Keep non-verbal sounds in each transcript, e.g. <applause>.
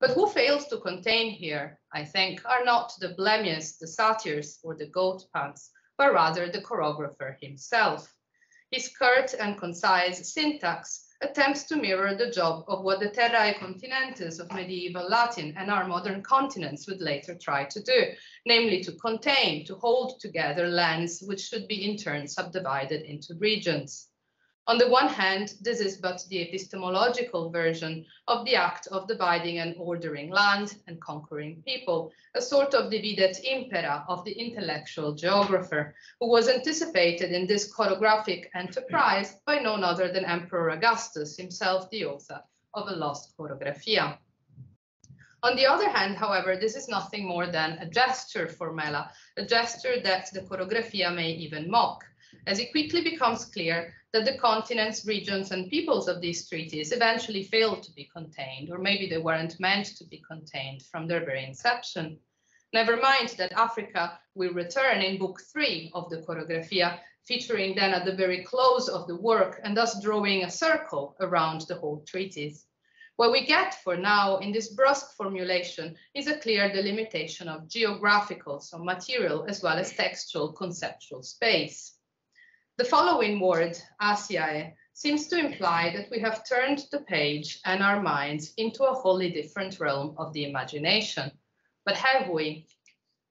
But who fails to contain here, I think, are not the Blemmyes, the satyrs, or the goat pans, but rather the chorographer himself. His curt and concise syntax attempts to mirror the job of what the terrae continentes of medieval Latin and our modern continents would later try to do, namely to contain, to hold together lands which should be in turn subdivided into regions. On the one hand, this is but the epistemological version of the act of dividing and ordering land and conquering people, a sort of dividet impera of the intellectual geographer, who was anticipated in this chorographic enterprise by none other than Emperor Augustus, himself the author of a lost chorographia. On the other hand, however, this is nothing more than a gesture for Mela, a gesture that the chorographia may even mock, as it quickly becomes clear that the continents, regions, and peoples of these treaties eventually failed to be contained, or maybe they weren't meant to be contained from their very inception. Never mind that Africa will return in book three of the Chorographia, featuring then at the very close of the work and thus drawing a circle around the whole treatise. What we get for now in this brusque formulation is a clear delimitation of geographical, so material, as well as textual conceptual space. The following word, Asiae, seems to imply that we have turned the page and our minds into a wholly different realm of the imagination. But have we?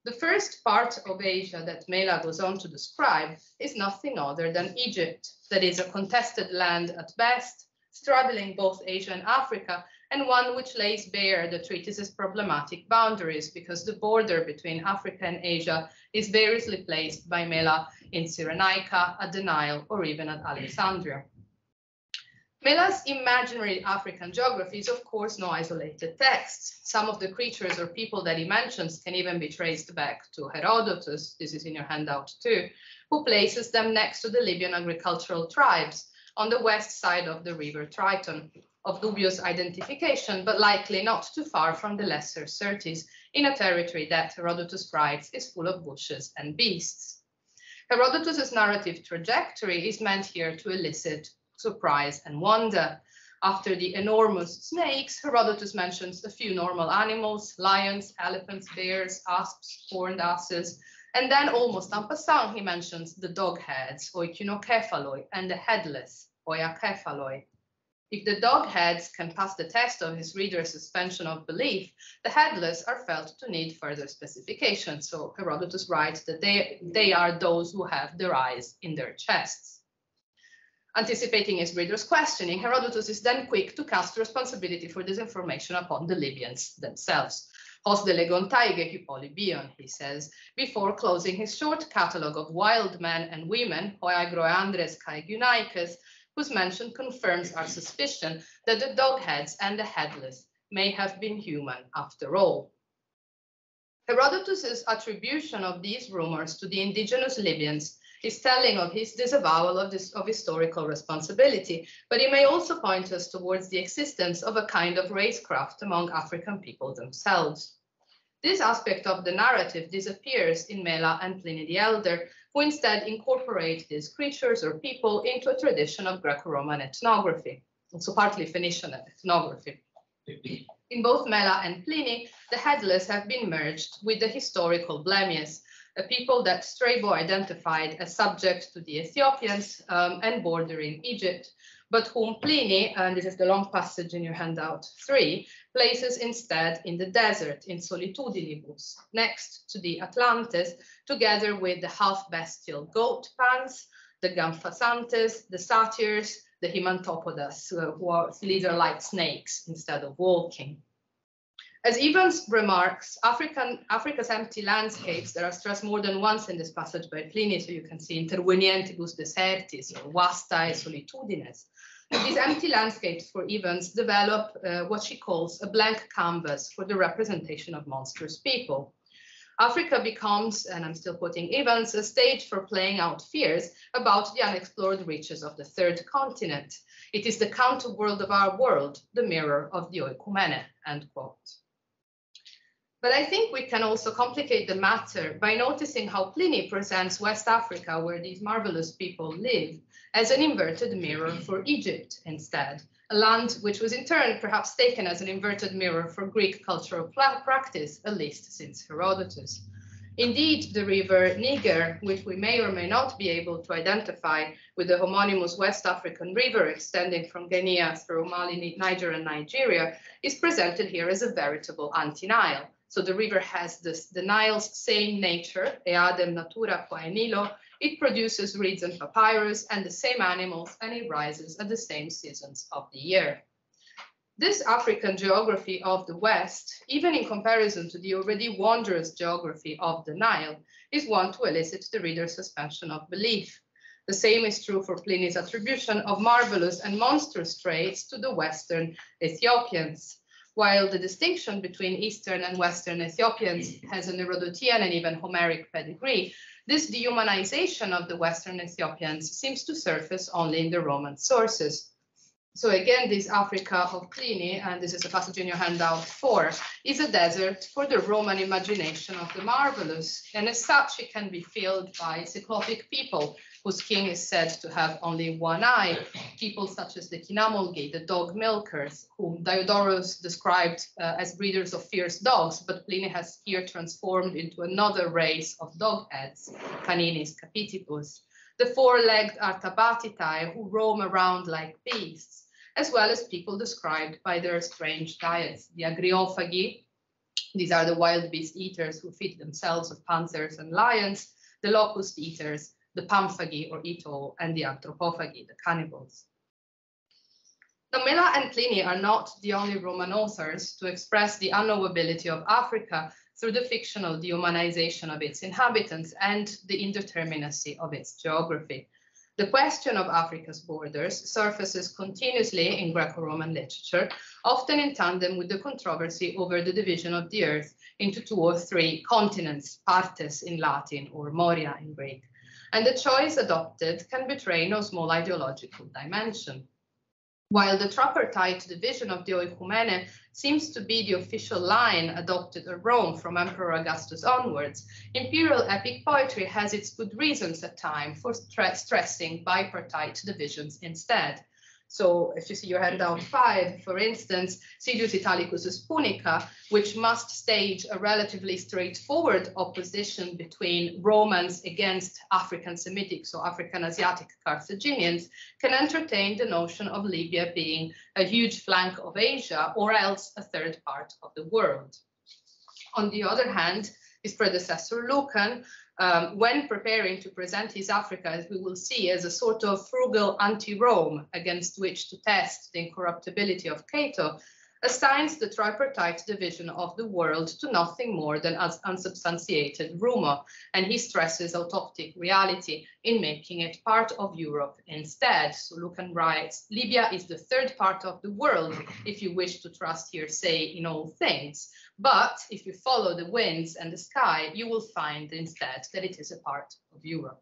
The first part of Asia that Mela goes on to describe is nothing other than Egypt, that is a contested land at best, straddling both Asia and Africa, and one which lays bare the treatise's problematic boundaries because the border between Africa and Asia is variously placed by Mela in Cyrenaica, at the Nile, or even at Alexandria. Mela's imaginary African geography is, of course, no isolated text. Some of the creatures or people that he mentions can even be traced back to Herodotus, this is in your handout too, who places them next to the Libyan agricultural tribes on the west side of the river Triton, of dubious identification, but likely not too far from the Lesser Syrtis, in a territory that Herodotus writes is full of bushes and beasts. Herodotus's narrative trajectory is meant here to elicit surprise and wonder. After the enormous snakes, Herodotus mentions a few normal animals, lions, elephants, bears, asps, horned asses, and then almost en passant, he mentions the dog heads, oikinocephaloi, and the headless, oiacephaloi. If the dog heads can pass the test of his reader's suspension of belief, the headless are felt to need further specification. So Herodotus writes that they, they are those who have their eyes in their chests. Anticipating his reader's questioning, Herodotus is then quick to cast responsibility for this information upon the Libyans themselves. Hos de legontaige hypolibion, he says, before closing his short catalogue of wild men and women, hoagroandres kai whose mention confirms our suspicion that the dogheads and the headless may have been human after all. Herodotus's attribution of these rumors to the indigenous Libyans is telling of his disavowal of, this, of historical responsibility, but it may also point us towards the existence of a kind of racecraft among African people themselves. This aspect of the narrative disappears in Mela and Pliny the Elder, who instead incorporate these creatures or people into a tradition of Greco-Roman ethnography, also partly Phoenician ethnography. In both Mela and Pliny, the headless have been merged with the historical Blemmyes, a people that Strabo identified as subject to the Ethiopians um, and bordering Egypt, but whom Pliny, and this is the long passage in your handout three, places instead in the desert in Solitudinibus, next to the Atlantes, together with the half-bestial goat pans, the Gamphasantes, the satyrs, the Himantopodas, uh, who are leader-like snakes instead of walking. As Evans remarks, African, Africa's empty landscapes, there are stressed more than once in this passage by Pliny, so you can see intervenientibus desertis or vastae solitudines, these empty landscapes for Evans develop uh, what she calls a blank canvas for the representation of monstrous people. Africa becomes, and I'm still quoting Evans, a stage for playing out fears about the unexplored reaches of the third continent. It is the counter world of our world, the mirror of the oikumene, end quote. But I think we can also complicate the matter by noticing how Pliny presents West Africa, where these marvelous people live, as an inverted mirror for Egypt instead, a land which was in turn perhaps taken as an inverted mirror for Greek cultural practice, at least since Herodotus. Indeed, the river Niger, which we may or may not be able to identify with the homonymous West African river extending from Guinea through Mali, Niger, and Nigeria, is presented here as a veritable anti-Nile, so the river has this, the Nile's same nature, eadem natura quae Nilo. It produces reeds and papyrus and the same animals, and it rises at the same seasons of the year. This African geography of the West, even in comparison to the already wondrous geography of the Nile, is one to elicit the reader's suspension of belief. The same is true for Pliny's attribution of marvelous and monstrous traits to the Western Ethiopians. While the distinction between Eastern and Western Ethiopians mm-hmm. has an Herodotian and even Homeric pedigree, this dehumanization of the Western Ethiopians seems to surface only in the Roman sources. So again, this Africa of Pliny, and this is a passage in your handout four, is a desert for the Roman imagination of the marvelous. And as such, it can be filled by cyclopic people whose king is said to have only one eye, people such as the Cynamolgi, the dog milkers, whom Diodorus described uh, as breeders of fierce dogs, but Pliny has here transformed into another race of dog heads, Caninis capitibus, the four-legged Artabatitae who roam around like beasts, as well as people described by their strange diets, the Agriophagi, these are the wild beast eaters who feed themselves of panthers and lions, the locust eaters, the Pamphagi or Ito, and the Anthropophagi, the cannibals. Now, Mela and Pliny are not the only Roman authors to express the unknowability of Africa through the fictional dehumanization of its inhabitants and the indeterminacy of its geography. The question of Africa's borders surfaces continuously in Greco-Roman literature, often in tandem with the controversy over the division of the earth into two or three continents, partes in Latin or moria in Greek and the choice adopted can betray no small ideological dimension. While the tripartite division of the oikumene seems to be the official line adopted at Rome from Emperor Augustus onwards, imperial epic poetry has its good reasons at times for stressing bipartite divisions instead. So if you see your handout five, for instance, Silius Italicus's Punica, which must stage a relatively straightforward opposition between Romans against African Semitic, so African Asiatic Carthaginians, can entertain the notion of Libya being a huge flank of Asia or else a third part of the world. On the other hand, his predecessor Lucan um, when preparing to present his Africa, as we will see, as a sort of frugal anti-Rome against which to test the incorruptibility of Cato, assigns the tripartite division of the world to nothing more than as unsubstantiated rumor, and he stresses autoptic reality in making it part of Europe instead. So Lucan writes, Libya is the third part of the world, if you wish to trust hearsay in all things. But if you follow the winds and the sky, you will find instead that it is a part of Europe.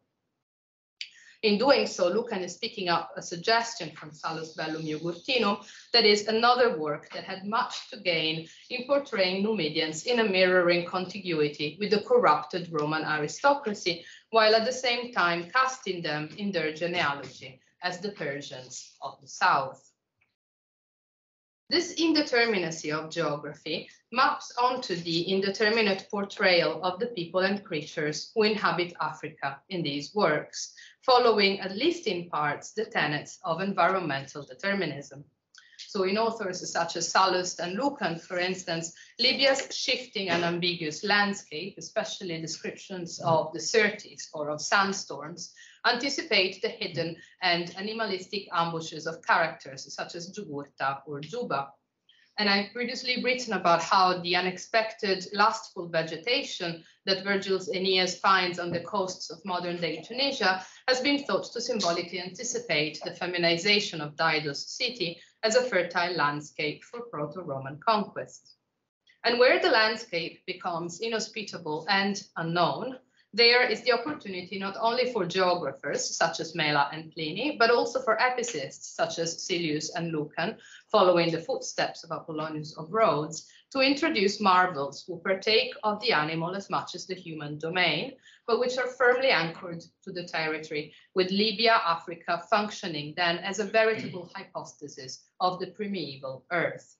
In doing so, Lucan is picking up a suggestion from Sallust Bellum Jugurthinum that is another work that had much to gain in portraying Numidians in a mirroring contiguity with the corrupted Roman aristocracy, while at the same time casting them in their genealogy as the Persians of the south. This indeterminacy of geography maps onto the indeterminate portrayal of the people and creatures who inhabit Africa in these works, following, at least in parts, the tenets of environmental determinism. So in authors such as Sallust and Lucan, for instance, Libya's shifting and ambiguous landscape, especially descriptions of the Syrtis or of sandstorms, anticipate the hidden and animalistic ambushes of characters such as Jugurtha or Juba. And I've previously written about how the unexpected lustful vegetation that Virgil's Aeneas finds on the coasts of modern day Tunisia has been thought to symbolically anticipate the feminization of Dido's city as a fertile landscape for proto-Roman conquest. And where the landscape becomes inhospitable and unknown, there is the opportunity not only for geographers such as Mela and Pliny, but also for epicists such as Silius and Lucan, following the footsteps of Apollonius of Rhodes, to introduce marvels who partake of the animal as much as the human domain, but which are firmly anchored to the territory, with Libya, Africa functioning then as a veritable mm. hypostasis of the primeval earth.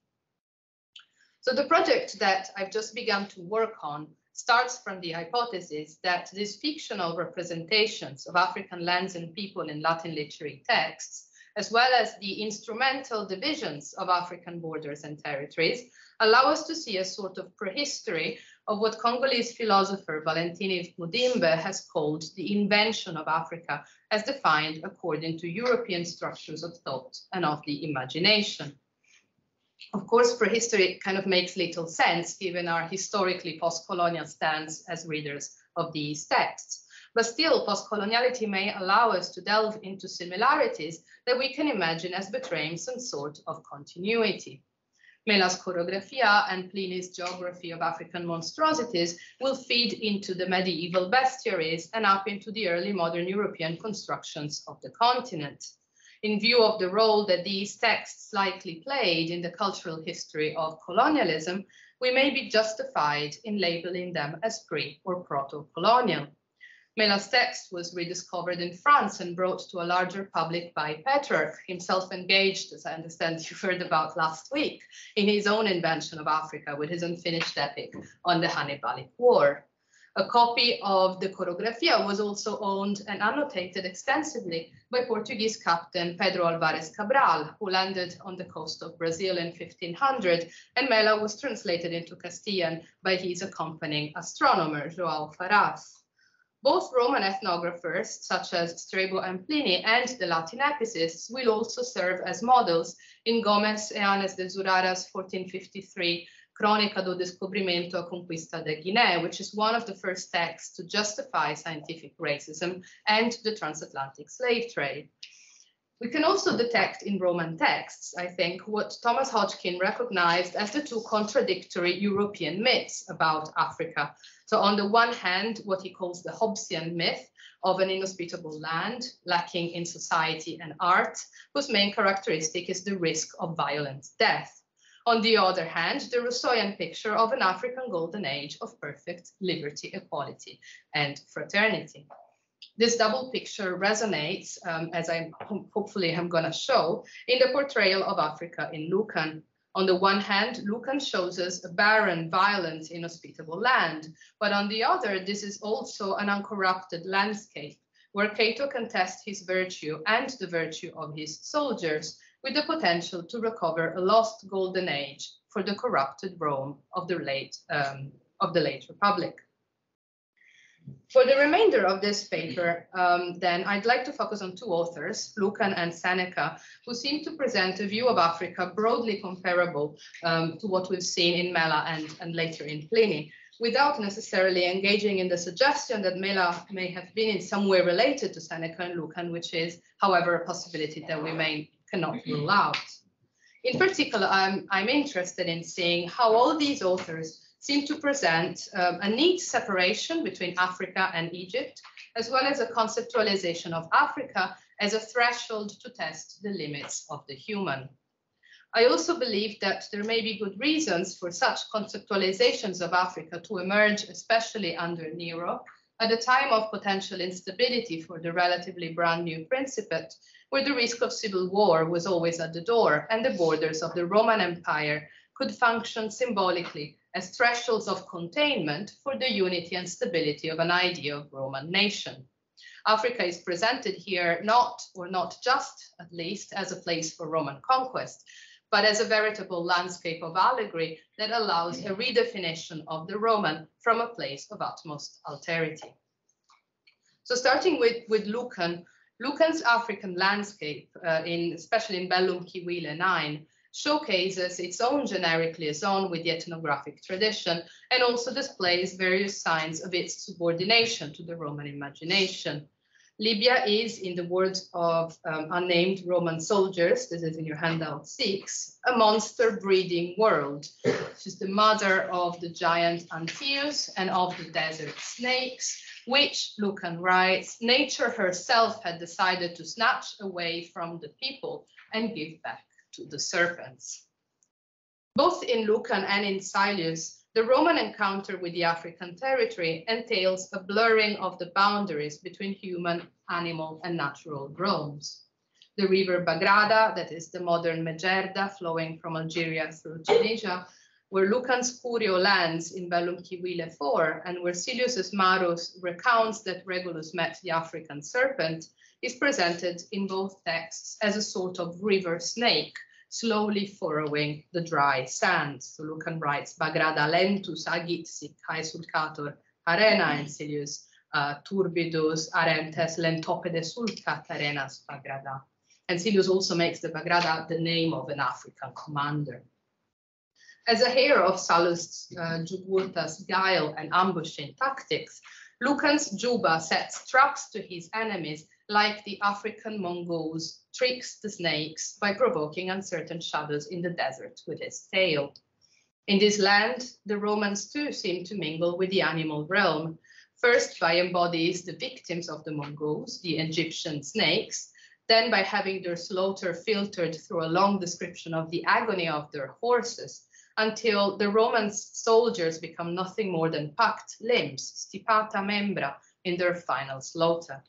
So the project that I've just begun to work on starts from the hypothesis that these fictional representations of African lands and people in Latin literary texts, as well as the instrumental divisions of African borders and territories, allow us to see a sort of prehistory of what Congolese philosopher Valentin Mudimbe has called the invention of Africa as defined according to European structures of thought and of the imagination. Of course, prehistory kind of makes little sense given our historically post-colonial stance as readers of these texts. But still, post-coloniality may allow us to delve into similarities that we can imagine as betraying some sort of continuity. Mela's chorographia and Pliny's geography of African monstrosities will feed into the medieval bestiaries and up into the early modern European constructions of the continent. In view of the role that these texts likely played in the cultural history of colonialism, we may be justified in labeling them as pre or proto-colonial. Mela's text was rediscovered in France and brought to a larger public by Petrarch, himself engaged, as I understand <laughs> you heard about last week, in his own invention of Africa with his unfinished epic on the Hannibalic War. A copy of the Chorographia was also owned and annotated extensively by Portuguese captain Pedro Álvares Cabral, who landed on the coast of Brazil in 1500, and Mela was translated into Castilian by his accompanying astronomer, João Farás. Both Roman ethnographers, such as Strabo and Pliny, and the Latin epicists will also serve as models in Gomes Eanes de Zurara's 1453 Cronica do Descobrimento Conquista de Guinea, which is one of the first texts to justify scientific racism and the transatlantic slave trade. We can also detect in Roman texts, I think, what Thomas Hodgkin recognized as the two contradictory European myths about Africa. So on the one hand, what he calls the Hobbesian myth of an inhospitable land, lacking in society and art, whose main characteristic is the risk of violent death. On the other hand, the Rousseauian picture of an African golden age of perfect liberty, equality, and fraternity this double picture resonates, um, as I hopefully am going to show, in the portrayal of Africa in Lucan. On the one hand, Lucan shows us a barren, violent, inhospitable land, but on the other, this is also an uncorrupted landscape where Cato can test his virtue and the virtue of his soldiers with the potential to recover a lost golden age for the corrupted Rome of the late, um, of the late Republic. For the remainder of this paper, um, then, I'd like to focus on two authors, Lucan and Seneca, who seem to present a view of Africa broadly comparable um, to what we've seen in Mela and, and later in Pliny, without necessarily engaging in the suggestion that Mela may have been in some way related to Seneca and Lucan, which is, however, a possibility that we may cannot rule out. In particular, I'm, I'm interested in seeing how all these authors seem to present um, a neat separation between Africa and Egypt, as well as a conceptualization of Africa as a threshold to test the limits of the human. I also believe that there may be good reasons for such conceptualizations of Africa to emerge, especially under Nero, at a time of potential instability for the relatively brand new Principate, where the risk of civil war was always at the door and the borders of the Roman Empire could function symbolically as thresholds of containment for the unity and stability of an ideal Roman nation. Africa is presented here not, or not just at least, as a place for Roman conquest, but as a veritable landscape of allegory that allows a redefinition of the Roman from a place of utmost alterity. So starting with, with Lucan, Lucan's African landscape, uh, in, especially in Bellum Civile 9, showcases its own generic liaison with the ethnographic tradition and also displays various signs of its subordination to the Roman imagination. Libya is, in the words of um, unnamed Roman soldiers, this is in your handout six, a monster breeding world. She's the mother of the giant Antaeus and of the desert snakes, which, Lucan writes, nature herself had decided to snatch away from the people and give back to the serpents. Both in Lucan and in Silius, the Roman encounter with the African territory entails a blurring of the boundaries between human, animal, and natural grounds. The river Bagrada, that is the modern Megerda flowing from Algeria through Tunisia, where Lucan's Curio lands in Bellum Civile 4 and where Silius Marus recounts that Regulus met the African serpent, is presented in both texts as a sort of river snake, slowly furrowing the dry sand. So Lucan writes, Bagrada lentus agit sic hae sulcator arena in Silius, uh, turbidus arentes lentopede sulcat arenas Bagrada. And Silius also makes the Bagrada the name of an African commander. As a hero of Sallust's uh, Jugurtha's guile and ambushing tactics, Lucan's Juba sets traps to his enemies like the African mongoose tricks the snakes by provoking uncertain shadows in the desert with his tail. In this land, the Romans too seem to mingle with the animal realm, first by embodying the victims of the mongoose, the Egyptian snakes, then by having their slaughter filtered through a long description of the agony of their horses, until the Roman soldiers become nothing more than packed limbs, stipata membra, in their final slaughter.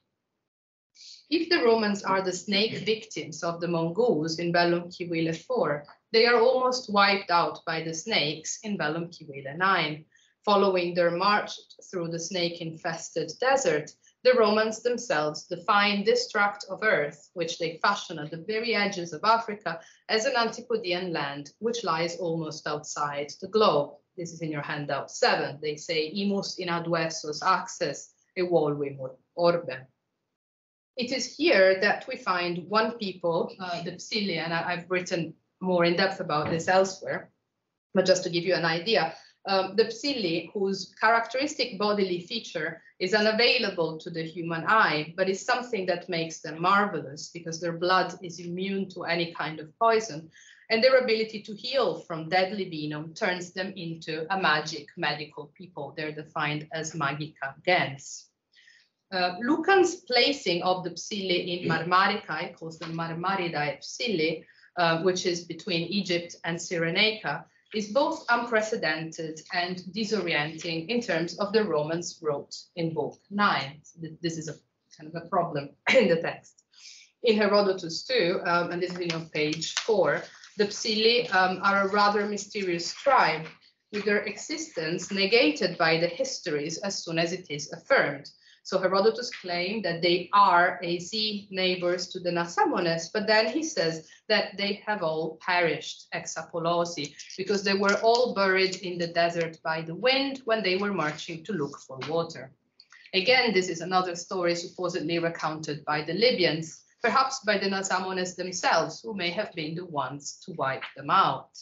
If the Romans are the snake victims of the Mongoose in Bellum Civile 4, they are almost wiped out by the snakes in Bellum Civile 9. Following their march through the snake-infested desert, the Romans themselves define this tract of earth, which they fashion at the very edges of Africa, as an Antipodean land, which lies almost outside the globe. This is in your handout seven. They say, imus in adversus axes evolvimur orbe it is here that we find one people, uh, the Psylli, and I, have written more in depth about this elsewhere, but just to give you an idea, um, the Psylli, whose characteristic bodily feature is unavailable to the human eye, but is something that makes them marvelous because their blood is immune to any kind of poison, and their ability to heal from deadly venom turns them into a magic medical people. They're defined as magica gens. Uh, Lucan's placing of the Psylli in Marmarica, he calls them Marmaridae Psylli, uh, which is between Egypt and Cyrenaica, is both unprecedented and disorienting in terms of the Romans wrote in Book 9. This is a kind of a problem <laughs> in the text. In Herodotus too, um, and this is on page 4, the Psylli um, are a rather mysterious tribe with their existence negated by the histories as soon as it is affirmed. So Herodotus claimed that they are AC neighbors to the Nasamones, but then he says that they have all perished, exapolosi, because they were all buried in the desert by the wind when they were marching to look for water. Again, this is another story supposedly recounted by the Libyans, perhaps by the Nasamones themselves, who may have been the ones to wipe them out.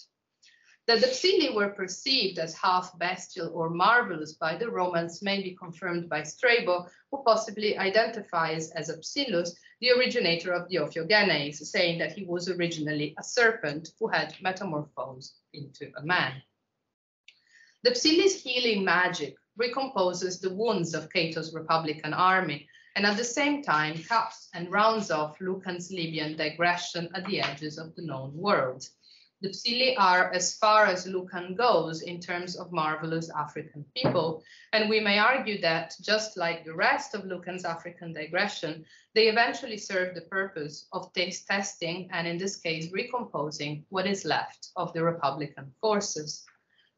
That the Psylli were perceived as half bestial or marvelous by the Romans may be confirmed by Strabo, who possibly identifies as Apsillus, the originator of the Ophiogenes, saying that he was originally a serpent who had metamorphosed into a man. The Psylli's healing magic recomposes the wounds of Cato's Republican army, and at the same time caps and rounds off Lucan's Libyan digression at the edges of the known world the Psylli are as far as Lucan goes in terms of marvelous African people. And we may argue that just like the rest of Lucan's African digression, they eventually serve the purpose of taste testing and in this case, recomposing what is left of the Republican forces.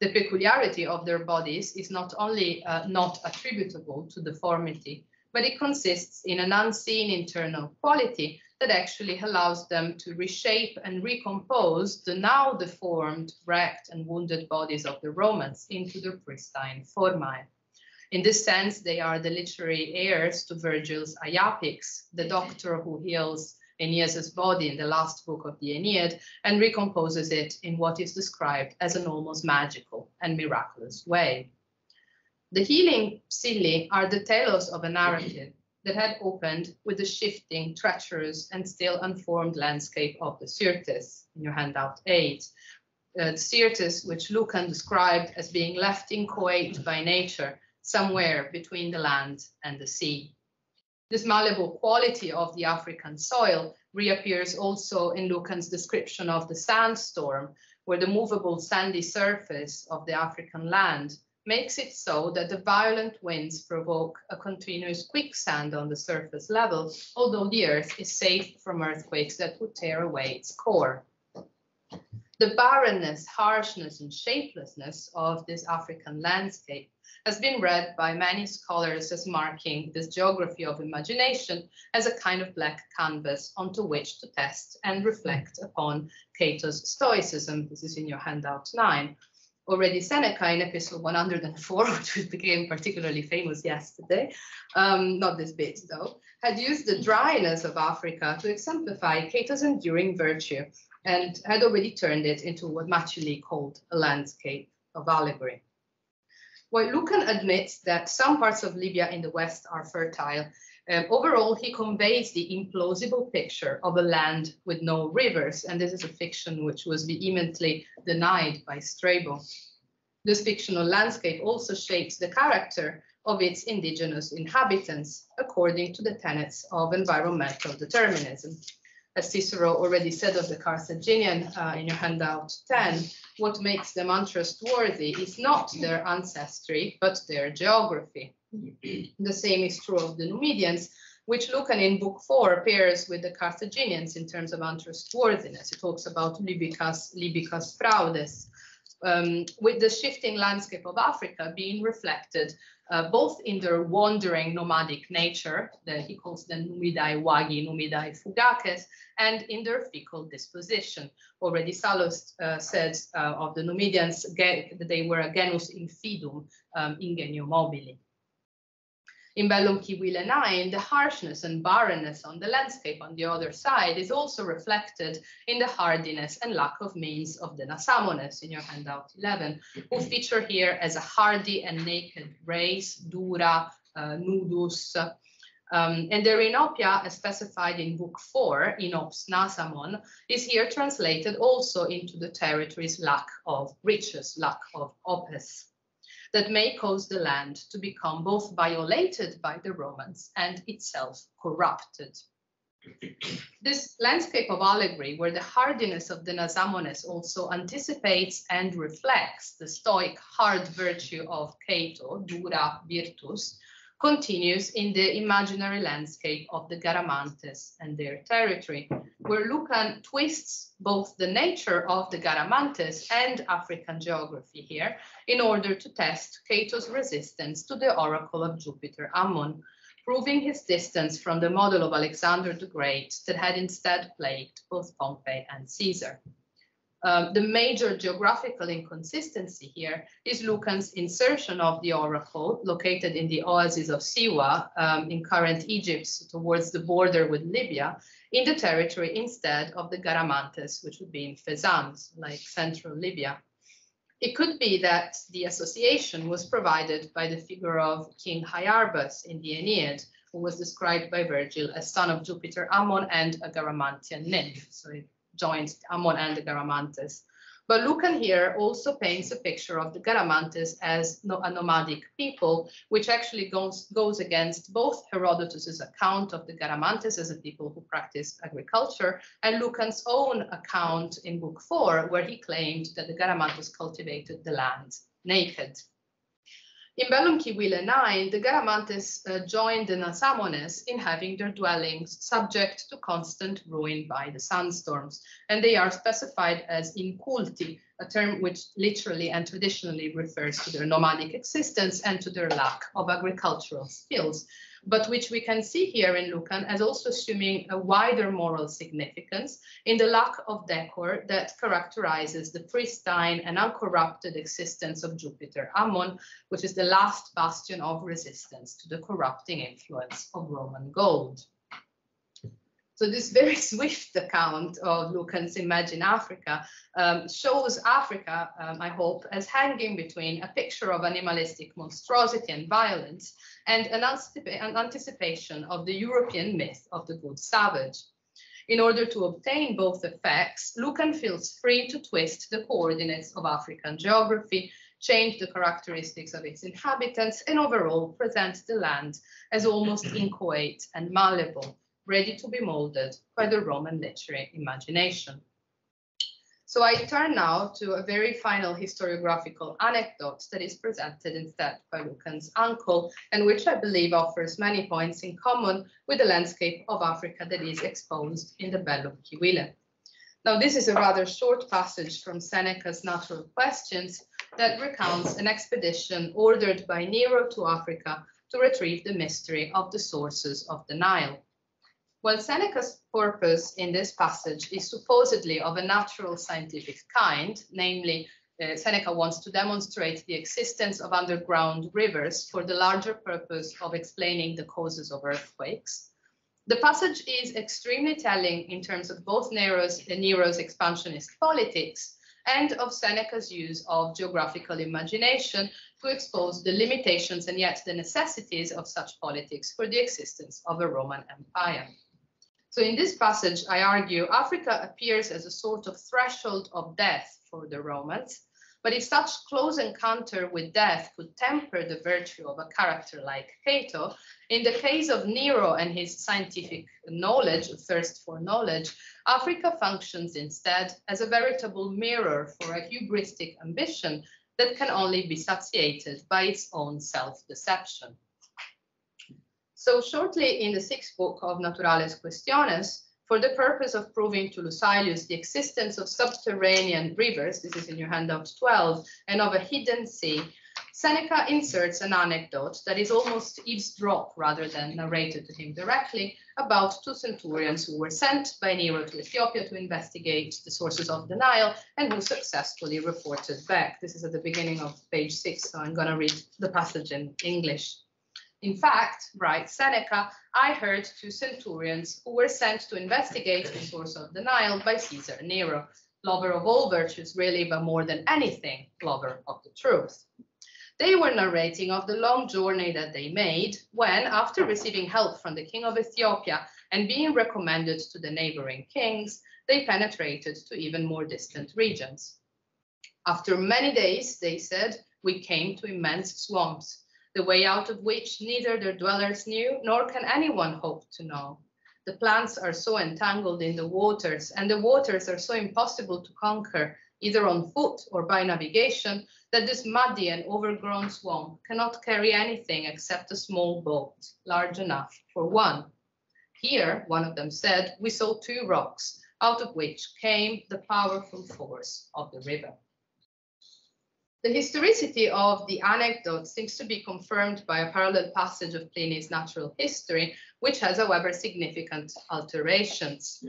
The peculiarity of their bodies is not only uh, not attributable to deformity, but it consists in an unseen internal quality that actually allows them to reshape and recompose the now deformed, wrecked, and wounded bodies of the Romans into their pristine formae. In this sense, they are the literary heirs to Virgil's Iapyx, the doctor who heals Aeneas's body in the last book of the Aeneid and recomposes it in what is described as an almost magical and miraculous way. The healing Psylli are the telos of a narrative that had opened with the shifting, treacherous, and still unformed landscape of the Syrtis in your handout eight. Uh, the Syrtis, which Lucan described as being left inchoate by nature, somewhere between the land and the sea. This malleable quality of the African soil reappears also in Lucan's description of the sandstorm, where the movable sandy surface of the African land makes it so that the violent winds provoke a continuous quicksand on the surface level, although the earth is safe from earthquakes that would tear away its core. The barrenness, harshness, and shapelessness of this African landscape has been read by many scholars as marking this geography of imagination as a kind of black canvas onto which to test and reflect upon Cato's Stoicism. This is in your handout nine. Already Seneca in episode 104, <laughs> which became particularly famous yesterday, um, not this bit though, had used the dryness of Africa to exemplify Cato's enduring virtue and had already turned it into what Macaulay called a landscape of allegory. While Lucan admits that some parts of Libya in the west are fertile, um, overall he conveys the implausible picture of a land with no rivers, and this is a fiction which was vehemently denied by Strabo. This fictional landscape also shapes the character of its indigenous inhabitants according to the tenets of environmental determinism as Cicero already said of the Carthaginian uh, in your handout 10, what makes them untrustworthy is not their ancestry, but their geography. The same is true of the Numidians, which Lucan in book four pairs with the Carthaginians in terms of untrustworthiness. He talks about libicas, libicas fraudes, um, with the shifting landscape of Africa being reflected uh, both in their wandering nomadic nature, that he calls them numidae wagi, numidae fugaces, and in their fickle disposition. Already Sallust uh, said uh, of the Numidians that they were a genus infidum, um, ingenio mobili. In 9, the harshness and barrenness on the landscape on the other side is also reflected in the hardiness and lack of means of the Nasamones in your handout 11, who feature here as a hardy and naked race, dura, uh, nudus, um, and the Rhinopia, as specified in Book 4, Inops Nasamon, is here translated also into the territory's lack of riches, lack of opes that may cause the land to become both violated by the Romans and itself corrupted. This landscape of allegory, where the hardiness of the Nasamones also anticipates and reflects the stoic hard virtue of Cato, dura virtus, continues in the imaginary landscape of the Garamantes and their territory, where Lucan twists both the nature of the Garamantes and African geography here in order to test Cato's resistance to the oracle of Jupiter Ammon, proving his distance from the model of Alexander the Great that had instead plagued both Pompey and Caesar. Um, the major geographical inconsistency here is Lucan's insertion of the oracle located in the oasis of Siwa um, in current Egypt towards the border with Libya in the territory instead of the Garamantes, which would be in Fezzan, like central Libya. It could be that the association was provided by the figure of King Hyarbas in the Aeneid, who was described by Virgil as son of Jupiter Ammon and a Garamantian nymph. So it joined Ammon and the Garamantes. But Lucan here also paints a picture of the Garamantes as a nomadic people, which actually goes, goes against both Herodotus's account of the Garamantes as a people who practiced agriculture and Lucan's own account in book four, where he claimed that the Garamantes cultivated the land naked. In Bellum Civile 9, the Garamantes uh, joined the Nasamones in having their dwellings subject to constant ruin by the sandstorms, and they are specified as inculti, a term which literally and traditionally refers to their nomadic existence and to their lack of agricultural skills, but which we can see here in Lucan as also assuming a wider moral significance in the lack of decor that characterizes the pristine and uncorrupted existence of Jupiter Ammon, which is the last bastion of resistance to the corrupting influence of Roman gold. So this very <laughs> swift account of Lucan's Imagine Africa um, shows Africa, um, I hope, as hanging between a picture of animalistic monstrosity and violence and an, an anticipation of the European myth of the good savage. In order to obtain both effects, Lucan feels free to twist the coordinates of African geography change the characteristics of its inhabitants, and overall present the land as almost inchoate and malleable, ready to be molded by the Roman literary imagination. So I turn now to a very final historiographical anecdote that is presented instead by Lucan's uncle, and which I believe offers many points in common with the landscape of Africa that is exposed in the Bellum Civile. Now, this is a rather short passage from Seneca's Natural Questions that recounts an expedition ordered by Nero to Africa to retrieve the mystery of the sources of the Nile. While Seneca's purpose in this passage is supposedly of a natural scientific kind, namely, uh, Seneca wants to demonstrate the existence of underground rivers for the larger purpose of explaining the causes of earthquakes. The passage is extremely telling in terms of both Nero's, uh, Nero's expansionist politics and of Seneca's use of geographical imagination to expose the limitations and yet the necessities of such politics for the existence of a Roman Empire. So in this passage, I argue Africa appears as a sort of threshold of death for the Romans, but if such close encounter with death could temper the virtue of a character like Cato, in the case of Nero and his scientific knowledge, thirst for knowledge, Africa functions instead as a veritable mirror for a hubristic ambition that can only be satiated by its own self-deception. So shortly in the sixth book of Naturales Quaestiones, for the purpose of proving to Lucilius the existence of subterranean rivers, this is in your handout 12, and of a hidden sea, Seneca inserts an anecdote that is almost eavesdrop rather than narrated to him directly about two centurions who were sent by Nero to Ethiopia to investigate the sources of the Nile and who successfully reported back. This is at the beginning of page six, so I'm going to read the passage in English. In fact, writes Seneca, I heard two centurions who were sent to investigate the source of the Nile by Caesar Nero, lover of all virtues, really, but more than anything, lover of the truth. They were narrating of the long journey that they made when, after receiving help from the king of Ethiopia and being recommended to the neighboring kings, they penetrated to even more distant regions. After many days, they said, we came to immense swamps the way out of which neither their dwellers knew, nor can anyone hope to know. The plants are so entangled in the waters, and the waters are so impossible to conquer, either on foot or by navigation, that this muddy and overgrown swamp cannot carry anything except a small boat, large enough for one. Here, one of them said, we saw two rocks, out of which came the powerful force of the river. The historicity of the anecdote seems to be confirmed by a parallel passage of Pliny's natural history, which has, however, significant alterations.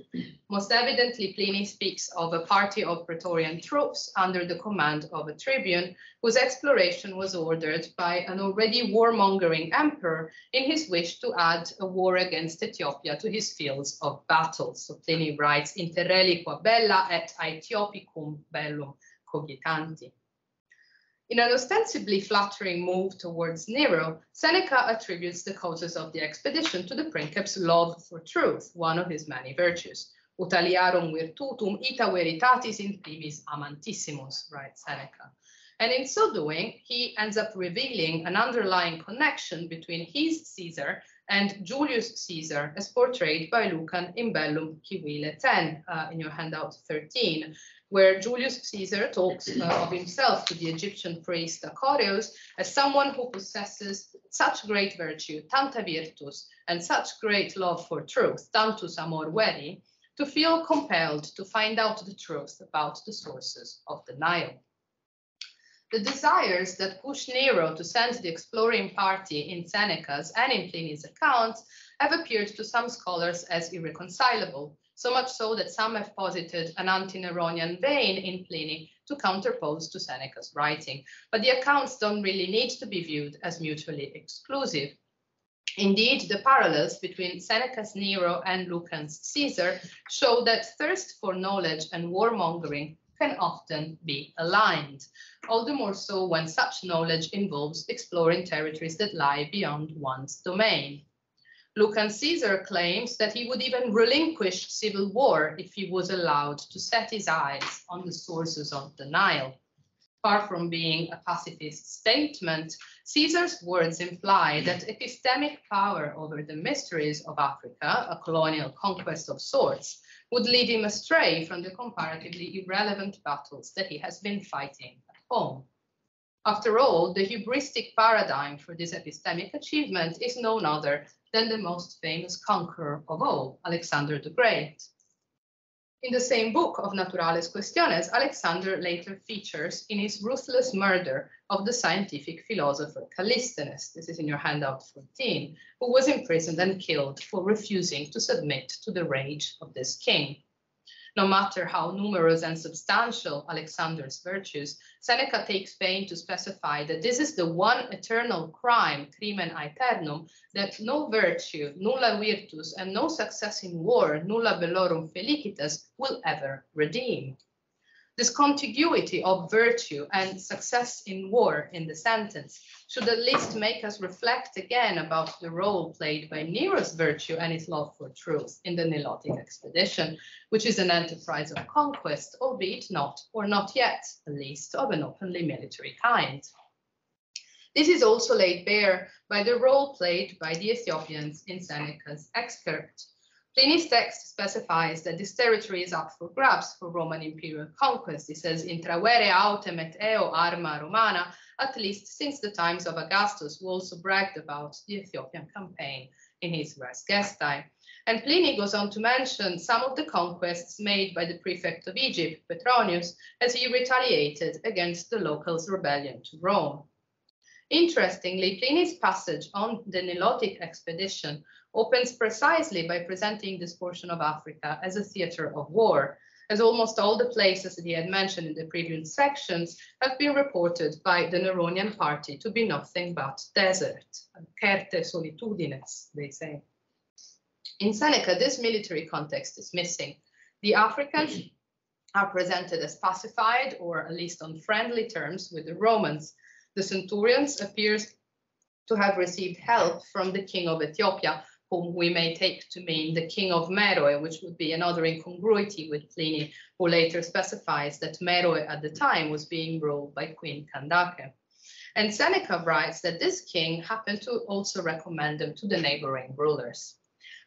Most evidently, Pliny speaks of a party of Praetorian troops under the command of a tribune, whose exploration was ordered by an already warmongering emperor in his wish to add a war against Ethiopia to his fields of battle. So Pliny writes, Inter reliqua bella et Aethiopicum bellum cogitanti. In an ostensibly flattering move towards Nero, Seneca attributes the causes of the expedition to the princeps' love for truth, one of his many virtues. Utaliarum virtutum ita veritatis in primis amantissimus, writes Seneca. And in so doing, he ends up revealing an underlying connection between his Caesar and Julius Caesar, as portrayed by Lucan in Bellum Civile 10, uh, in your handout 13, where Julius Caesar talks uh, of himself to the Egyptian priest Acoreus as someone who possesses such great virtue, tanta virtus, and such great love for truth, tantus amor veri, to feel compelled to find out the truth about the sources of the Nile. The desires that push Nero to send the exploring party in Seneca's and in Pliny's accounts have appeared to some scholars as irreconcilable, so much so that some have posited an anti-Neronian vein in Pliny to counterpose to Seneca's writing. But the accounts don't really need to be viewed as mutually exclusive. Indeed, the parallels between Seneca's Nero and Lucan's Caesar show that thirst for knowledge and warmongering can often be aligned, all the more so when such knowledge involves exploring territories that lie beyond one's domain. Lucan Caesar claims that he would even relinquish civil war if he was allowed to set his eyes on the sources of the Nile. Far from being a pacifist statement, Caesar's words imply that epistemic power over the mysteries of Africa, a colonial conquest of sorts, would lead him astray from the comparatively irrelevant battles that he has been fighting at home. After all, the hubristic paradigm for this epistemic achievement is none other than the most famous conqueror of all, Alexander the Great. In the same book of Naturales Quaestiones, Alexander later features in his ruthless murder of the scientific philosopher Callisthenes, this is in your handout 14, who was imprisoned and killed for refusing to submit to the rage of this king. No matter how numerous and substantial Alexander's virtues, Seneca takes pain to specify that this is the one eternal crime, crimen aeternum, that no virtue, nulla virtus, and no success in war, nulla bellorum felicitas, will ever redeem. This contiguity of virtue and success in war in the sentence should at least make us reflect again about the role played by Nero's virtue and his love for truth in the Nilotic expedition, which is an enterprise of conquest, albeit not, or not yet, at least, of an openly military kind. This is also laid bare by the role played by the Ethiopians in Seneca's excerpt. Pliny's text specifies that this territory is up for grabs for Roman imperial conquest. He says, intravere autem et eo arma romana, at least since the times of Augustus, who also bragged about the Ethiopian campaign in his Res Gestae. And Pliny goes on to mention some of the conquests made by the prefect of Egypt, Petronius, as he retaliated against the locals' rebellion to Rome. Interestingly, Pliny's passage on the Nilotic expedition opens precisely by presenting this portion of Africa as a theater of war, as almost all the places that he had mentioned in the previous sections have been reported by the Neronian party to be nothing but desert, certe solitudines, they say. In Seneca, this military context is missing. The Africans are presented as pacified or at least on friendly terms with the Romans. The centurions appears to have received help from the king of Ethiopia, whom we may take to mean the king of Meroe, which would be another incongruity with Pliny, who later specifies that Meroe at the time was being ruled by Queen Candace. And Seneca writes that this king happened to also recommend them to the neighboring rulers.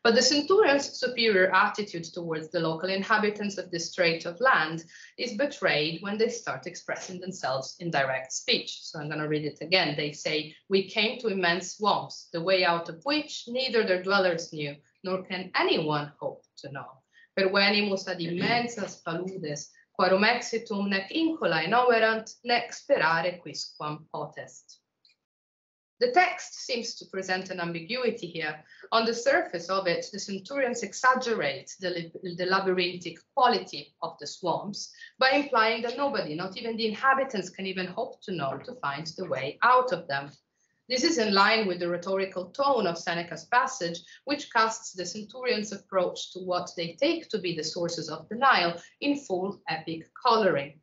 But the centurion's superior attitude towards the local inhabitants of this strait of land is betrayed when they start expressing themselves in direct speech. So I'm going to read it again. They say, We came to immense swamps, the way out of which neither their dwellers knew, nor can anyone hope to know. Pervenimus ad immensas paludes, quarum exitum nec incula inoverant, nec sperare quisquam potest. The text seems to present an ambiguity here. On the surface of it, the centurions exaggerate the, the, labyrinthic quality of the swamps by implying that nobody, not even the inhabitants, can even hope to know to find the way out of them. This is in line with the rhetorical tone of Seneca's passage, which casts the centurions' approach to what they take to be the sources of the Nile in full epic coloring.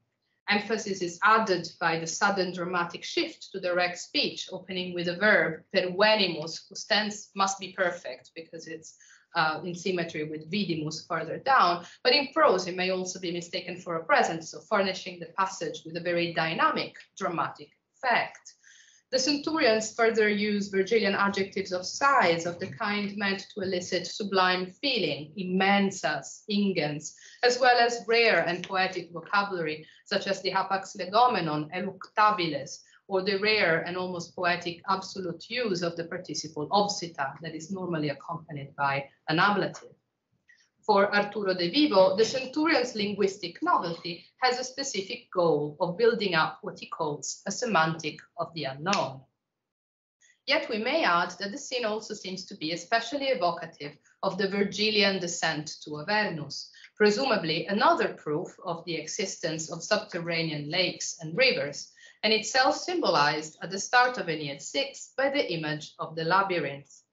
Emphasis is added by the sudden dramatic shift to direct speech, opening with a verb, pervenimus, whose tense must be perfect because it's uh, in symmetry with vidimus further down. But in prose, it may also be mistaken for a present, so furnishing the passage with a very dynamic, dramatic effect. The centurions further use Virgilian adjectives of size of the kind meant to elicit sublime feeling, immensas, ingens, as well as rare and poetic vocabulary, such as the hapax legomenon, eluctabiles, or the rare and almost poetic absolute use of the participle obsita that is normally accompanied by an ablative. For Arturo de Vivo, the centurion's linguistic novelty has a specific goal of building up what he calls a semantic of the unknown. Yet we may add that the scene also seems to be especially evocative of the Virgilian descent to Avernus, presumably another proof of the existence of subterranean lakes and rivers, and itself symbolized at the start of Aeneid 6 by the image of the labyrinth.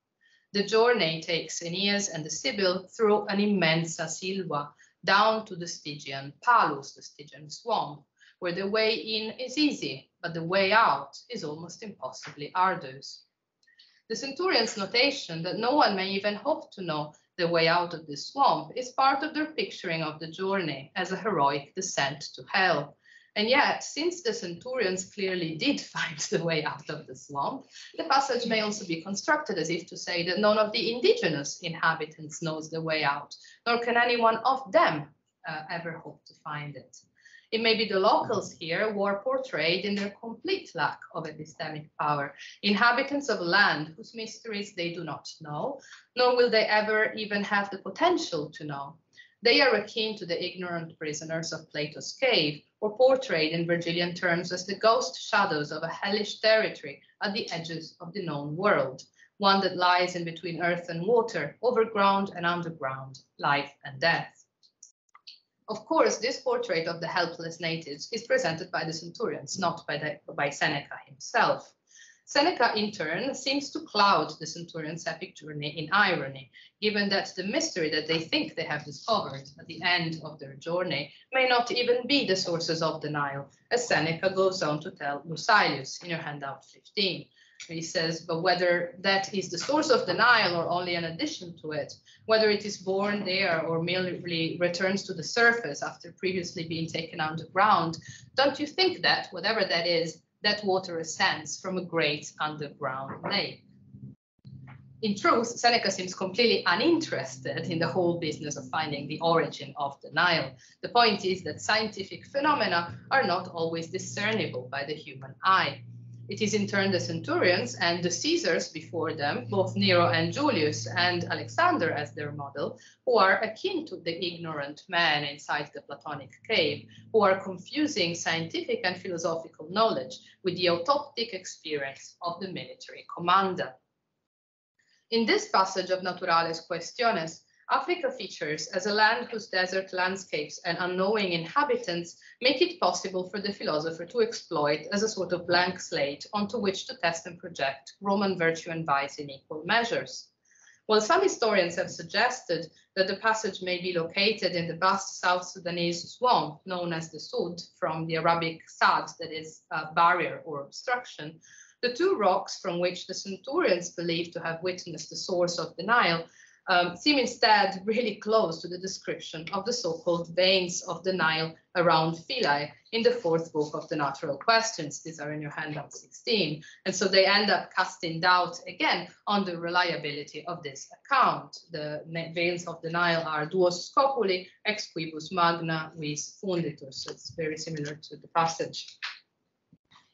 The journey takes Aeneas and the Sibyl through an immense silva down to the Stygian Palus, the Stygian swamp, where the way in is easy, but the way out is almost impossibly arduous. The centurion's notation that no one may even hope to know the way out of this swamp is part of their picturing of the journey as a heroic descent to hell. And yet, since the centurions clearly did <laughs> find the way out of the swamp, the passage may also be constructed as if to say that none of the indigenous inhabitants knows the way out, nor can anyone of them uh, ever hope to find it. It may be the locals here who are portrayed in their complete lack of epistemic power, inhabitants of land whose mysteries they do not know, nor will they ever even have the potential to know. They are akin to the ignorant prisoners of Plato's cave, or portrayed in Virgilian terms as the ghost shadows of a hellish territory at the edges of the known world, one that lies in between earth and water, overground and underground, life and death. Of course, this portrait of the helpless natives is presented by the centurions, not by, the, by Seneca himself. Seneca, in turn, seems to cloud the centurion's epic journey in irony, given that the mystery that they think they have discovered at the end of their journey may not even be the sources of the Nile, as Seneca goes on to tell Lucilius in your handout 15. He says, but whether that is the source of the Nile or only an addition to it, whether it is born there or merely returns to the surface after previously being taken underground, don't you think that, whatever that is, that water ascends from a great underground lake? In truth, Seneca seems completely uninterested in the whole business of finding the origin of the Nile. The point is that scientific phenomena are not always discernible by the human eye. It is in turn the centurions and the Caesars before them, both Nero and Julius and Alexander as their model, who are akin to the ignorant man inside the Platonic cave, who are confusing scientific and philosophical knowledge with the autoptic experience of the military commander. In this passage of Naturales Quaestiones, Africa features as a land whose desert landscapes and unknowing inhabitants make it possible for the philosopher to exploit as a sort of blank slate onto which to test and project Roman virtue and vice in equal measures. While some historians have suggested that the passage may be located in the vast South Sudanese swamp known as the Sud from the Arabic Sad, that is barrier or obstruction, the two rocks from which the centurions believed to have witnessed the source of the Nile um, seem instead really close to the description of the so-called veins of the Nile around Philae in the fourth book of the Natural Questions. These are in your handout 16. And so they end up casting doubt again on the reliability of this account. The veins of the Nile are duos scopuli, ex quibus magna vis funditur. So it's very similar to the passage.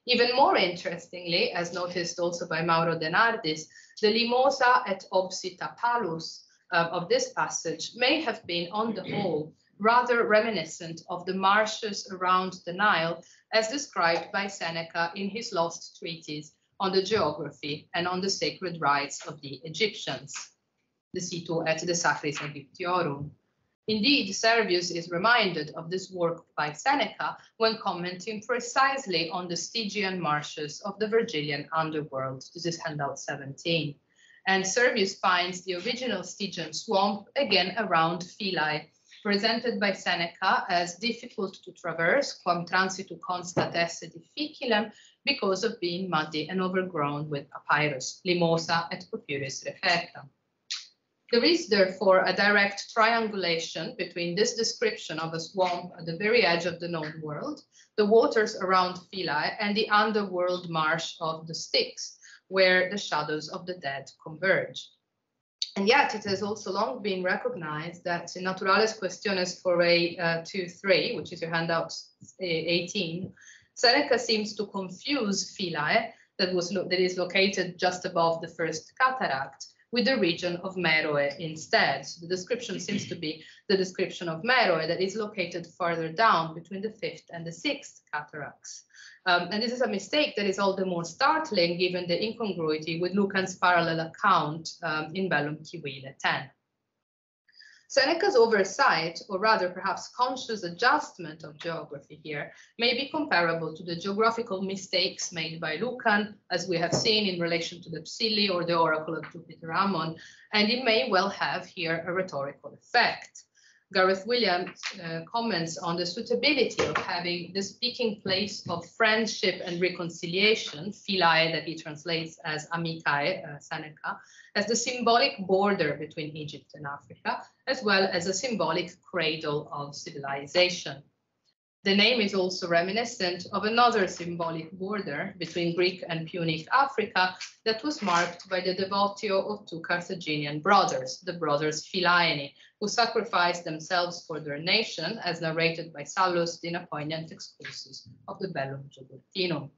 Even more interestingly, as noticed also by Mauro De Nardis, the limosa et obsita palus uh, of this passage may have been, on the whole, rather reminiscent of the marshes around the Nile as described by Seneca in his lost treatise on the geography and on the sacred rites of the Egyptians, de situ et de sacris Egyptiorum. Indeed, Servius is reminded of this work by Seneca when commenting precisely on the Stygian marshes of the Virgilian underworld. This is handout 17 and Servius finds the original Stygian swamp again around Philae, presented by Seneca as difficult to traverse, quam transitu constat esse difficilem, because of being muddy and overgrown with papyrus, limosa et papyrus referta. There is therefore a direct triangulation between this description of a swamp at the very edge of the known world, the waters around Philae, and the underworld marsh of the Styx, where the shadows of the dead converge. And yet it has also long been recognized that in Naturales Quaestiones for a uh, 2-3, which is your handout uh, 18, Seneca seems to confuse Philae, that, was that is located just above the first cataract, with the region of Meroe instead. So the description seems to be the description of Meroe that is located farther down between the fifth and the sixth cataracts. Um, and this is a mistake that is all the more startling given the incongruity with Lucan's parallel account um, in Bellum Civile 10. Seneca's oversight, or rather perhaps conscious adjustment of geography here, may be comparable to the geographical mistakes made by Lucan, as we have seen in relation to the Psylli or the Oracle of Jupiter Ammon, and it may well have here a rhetorical effect. Gareth Williams uh, comments on the suitability of having the speaking place of friendship and reconciliation, philae that he translates as amicae, uh, Seneca, as the symbolic border between Egypt and Africa, as well as a symbolic cradle of civilization. The name is also reminiscent of another symbolic border between Greek and Punic Africa that was marked by the devotio of two Carthaginian brothers, the brothers Philaeni, who sacrificed themselves for their nation, as narrated by Sallust in a poignant excursus of the Bellum Jugurthinum.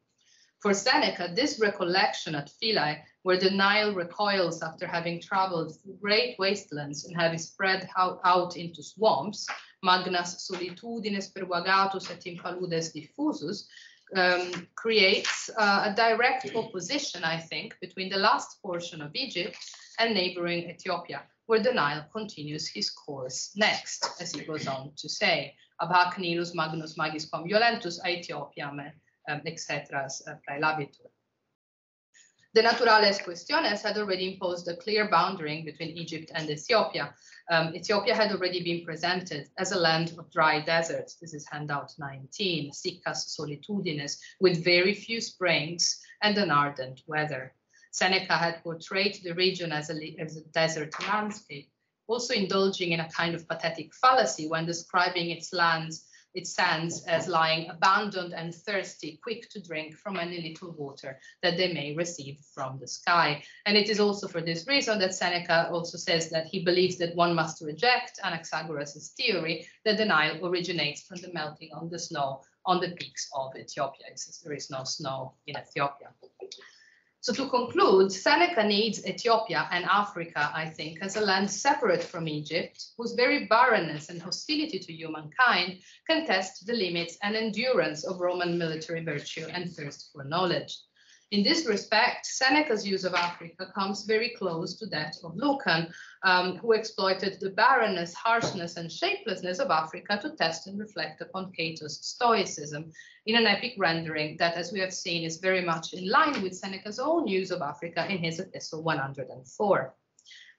For Seneca, this recollection at Philae, where the Nile recoils after having traveled through great wastelands and having spread out, out into swamps, magnas solitudines pervagatus et impaludes diffusus, um, creates uh, a direct opposition, I think, between the last portion of Egypt and neighboring Ethiopia, where the Nile continues his course next, as he goes on to say, ab hac Nilus magnus magis quam violentus Ethiopiam, um, etc. Uh, praelabitur. The Naturales Quaestiones had already imposed a clear boundary between Egypt and Ethiopia. Um, Ethiopia had already been presented as a land of dry deserts. This is handout 19, siccas solitudines, with very few springs and an ardent weather. Seneca had portrayed the region as a, as a desert landscape, also indulging in a kind of pathetic fallacy when describing its lands it stands as lying abandoned and thirsty, quick to drink from any little water that they may receive from the sky. And it is also for this reason that Seneca also says that he believes that one must reject Anaxagoras' theory that the Nile originates from the melting of the snow on the peaks of Ethiopia, since there is no snow in Ethiopia. So to conclude, Seneca needs Ethiopia and Africa, I think, as a land separate from Egypt, whose very barrenness and hostility to humankind can test the limits and endurance of Roman military virtue and thirst for knowledge. In this respect, Seneca's use of Africa comes very close to that of Lucan, um, who exploited the barrenness, harshness, and shapelessness of Africa to test and reflect upon Cato's Stoicism in an epic rendering that, as we have seen, is very much in line with Seneca's own use of Africa in his Epistle 104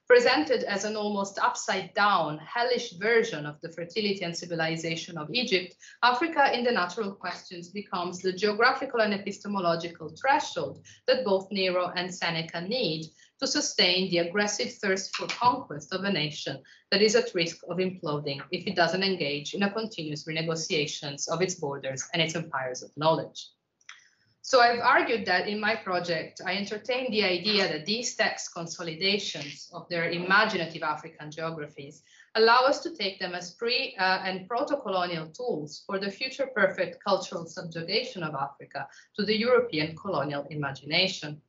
presented as an almost upside down, hellish version of the fertility and civilization of Egypt, Africa in the natural questions becomes the geographical and epistemological threshold that both Nero and Seneca need to sustain the aggressive thirst for conquest of a nation that is at risk of imploding if it doesn't engage in a continuous renegotiations of its borders and its empires of knowledge. So I've argued that in my project, I entertain the idea that these text consolidations of their imaginative African geographies allow us to take them as pre uh, and proto-colonial tools for the future perfect cultural subjugation of Africa to the European colonial imagination.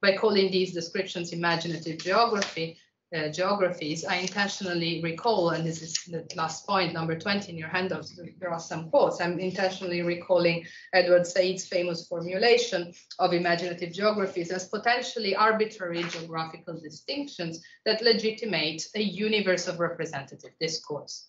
By calling these descriptions imaginative geography, uh, geographies, I intentionally recall, and this is the last point, number 20 in your handouts, there are some quotes. I'm intentionally recalling Edward Said's famous formulation of imaginative geographies as potentially arbitrary geographical distinctions that legitimate a universe of representative discourse.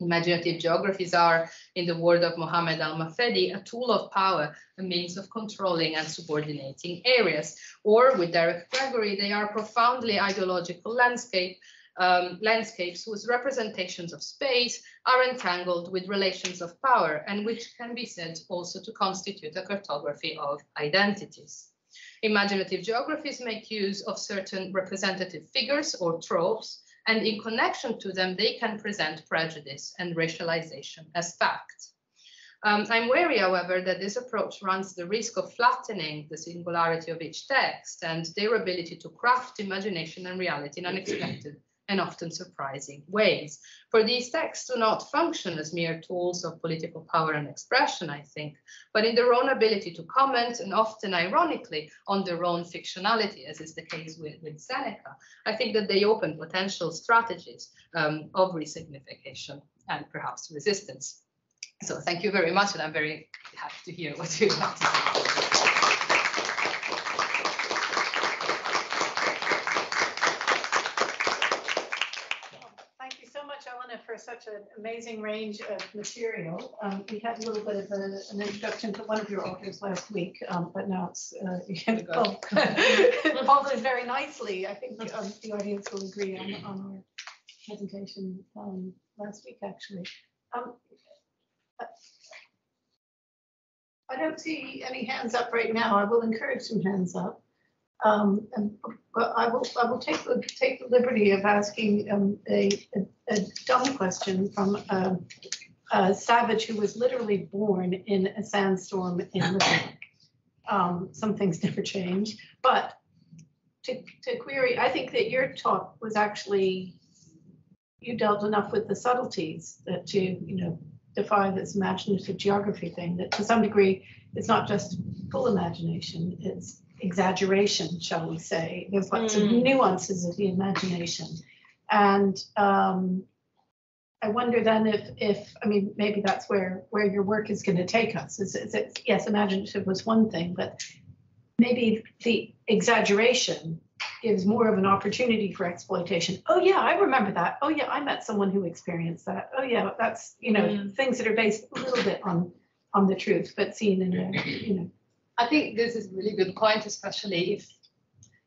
Imaginative geographies are, in the word of Mohammed al-Mafedi, a tool of power, a means of controlling and subordinating areas. Or with Derek Gregory, they are profoundly ideological landscape, um, landscapes whose representations of space are entangled with relations of power and which can be said also to constitute a cartography of identities. Imaginative geographies make use of certain representative figures or tropes and in connection to them, they can present prejudice and racialization as fact. Um, I'm wary, however, that this approach runs the risk of flattening the singularity of each text and their ability to craft imagination and reality in unexpected and often surprising ways. For these texts do not function as mere tools of political power and expression, I think, but in their own ability to comment and often ironically on their own fictionality, as is the case with, with Seneca. I think that they open potential strategies um, of resignification and perhaps resistance. So thank you very much, and I'm very happy to hear what you have to say. for such an amazing range of material. Um, we had a little bit of a, an introduction to one of your authors last week, um, but now it's uh, <laughs> Paul, <laughs> very nicely. I think um, the audience will agree on, on our presentation um, last week, actually. Um, I don't see any hands up right now. I will encourage some hands up. Um, and, but I will, I will take the, take the liberty of asking um, a, a, a dumb question from uh, a savage who was literally born in a sandstorm in Limerick. Um, some things never change, but to, to query, I think that your talk was actually, you dealt enough with the subtleties that to, you know, defy this imaginative geography thing, that to some degree, it's not just full imagination, it's exaggeration, shall we say. There's lots of Mm. nuances of the imagination. And um, I wonder then if, if, I mean, maybe that's where, where your work is going to take us. Is, is it, yes, imaginative was one thing, but maybe the exaggeration gives more of an opportunity for exploitation. Oh yeah, I remember that. Oh yeah, I met someone who experienced that. Oh yeah, that's you know Mm. things that are based a little bit on on the truth, but seen in a you know. I think this is a really good point, especially if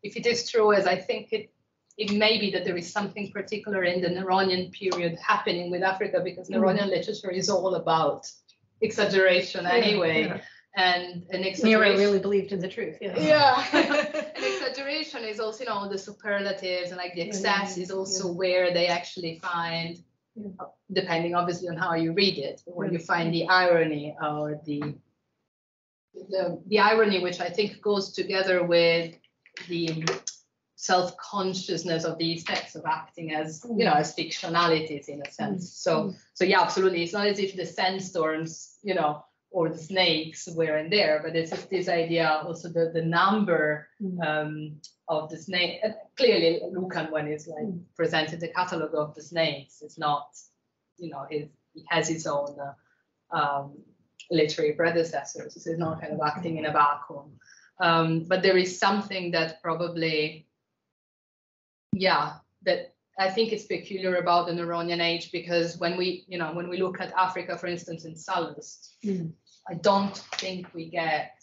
if it is true, as I think it it may be that there is something particular in the Neronian period happening with Africa because Mm. Neronian literature is all about exaggeration anyway, Yeah. and an Nero really believed in the truth. Yeah. Yeah. <laughs> <laughs> and exaggeration is also, you know, the superlatives and like the excess is also where they actually find, depending obviously on how you read it, where you find the irony or the, the the irony, which I think goes together with the self-consciousness of these texts of acting as you know as fictionalities in a sense. So so yeah, absolutely. It's not as if the sandstorms, you know, or the snakes were in there, but it's just this idea also the the number Mm. um, of the snake. uh, Clearly, Lucan, when he's like Mm. presented the catalog of the snakes, it's not, you know, his, he has his own uh, um, literary predecessors. This is not kind of acting in a vacuum. Um, but there is something that probably, yeah, that I think it's peculiar about the Neronian age because when we, you know, when we look at Africa, for instance, in Sallust, Mm. I don't think we get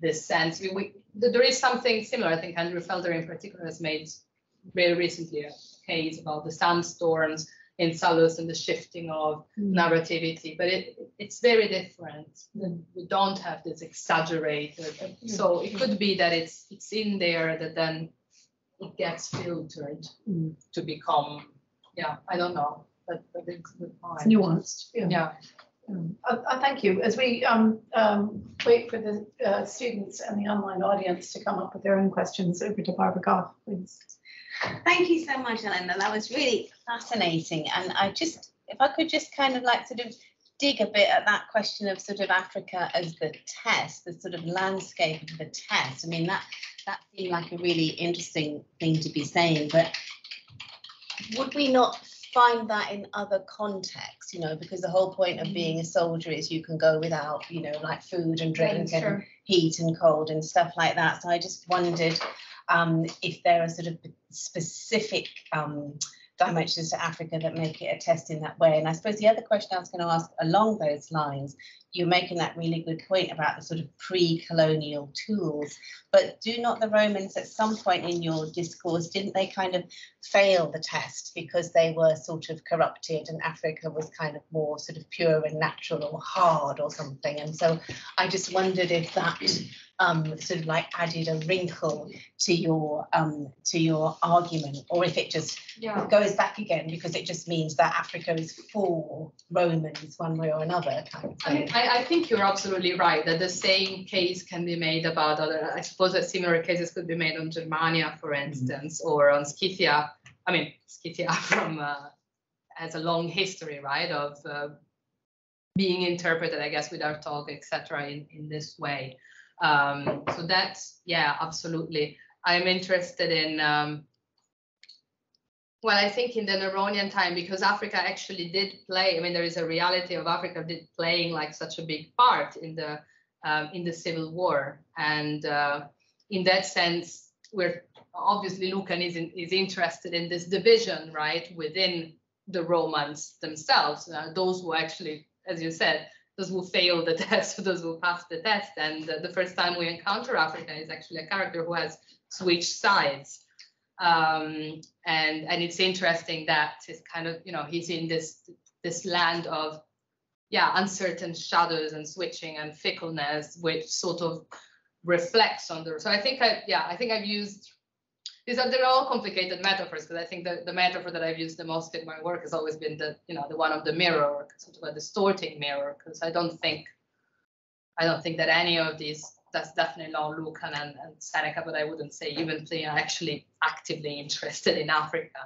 this sense. We, we, there is something similar. I think Andrew Feldherr, in particular, has made very recently a case about the sandstorms in Sallust and the shifting of Mm. narrativity, but it it's very different. Mm. We don't have this exaggerated. So it could be that it's it's in there that then it gets filtered Mm. to become, yeah, I don't know, but, but it's a good point. It's nuanced. Yeah. Yeah. Uh, uh, Thank you. As we um, um, wait for the uh, students and the online audience to come up with their own questions, over to Barbara Goff, please. Thank you so much, Elena. That was really fascinating. And I just, if I could just kind of like sort of dig a bit at that question of sort of Africa as the test, the sort of landscape of the test. I mean, that that seemed like a really interesting thing to be saying, but would we not find that in other contexts, you know, because the whole point of being a soldier is you can go without, you know, like food and drink and heat and cold and stuff like that. So I just wondered um, if there are sort of specific um, dimensions to Africa that make it a test in that way. And I suppose the other question I was going to ask along those lines, you're making that really good point about the sort of pre-colonial tools, but do not the Romans at some point in your discourse, didn't they kind of fail the test because they were sort of corrupted and Africa was kind of more sort of pure and natural or hard or something? And so I just wondered if that um, sort of like added a wrinkle to your um, to your argument, or if it just Yeah. goes back again because it just means that Africa is for Romans one way or another kind of I. I, I think you're absolutely right that the same case can be made about other. I suppose that similar cases could be made on Germania, for instance, or on Scythia. I mean, Scythia <laughs> from uh, has a long history, right, of uh, being interpreted, I guess, with Hartog, etc., in in this way. Um, so that's yeah, absolutely. I'm interested in. Um, well, I think in the Neronian time, because Africa actually did play. I mean, there is a reality of Africa did playing like such a big part in the um, in the civil war, and uh, in that sense, we're obviously Lucan is in, is interested in this division, right, within the Romans themselves. Uh, those who actually, as you said, those who fail the <laughs> test, those who pass the test, and the first time we encounter Africa is actually a character who has switched sides. Um, and and it's interesting that it's kind of you know he's in this this land of yeah uncertain shadows and switching and fickleness which sort of reflects on the so i think i yeah i think i've used these are they're all complicated metaphors because I think the, the metaphor that I've used the most in my work has always been the you know the one of the mirror, sort of a distorting mirror, because I don't think I don't think that any of these that's definitely not Lucan and, and Seneca, but I wouldn't say even Pliny are actually actively interested in Africa.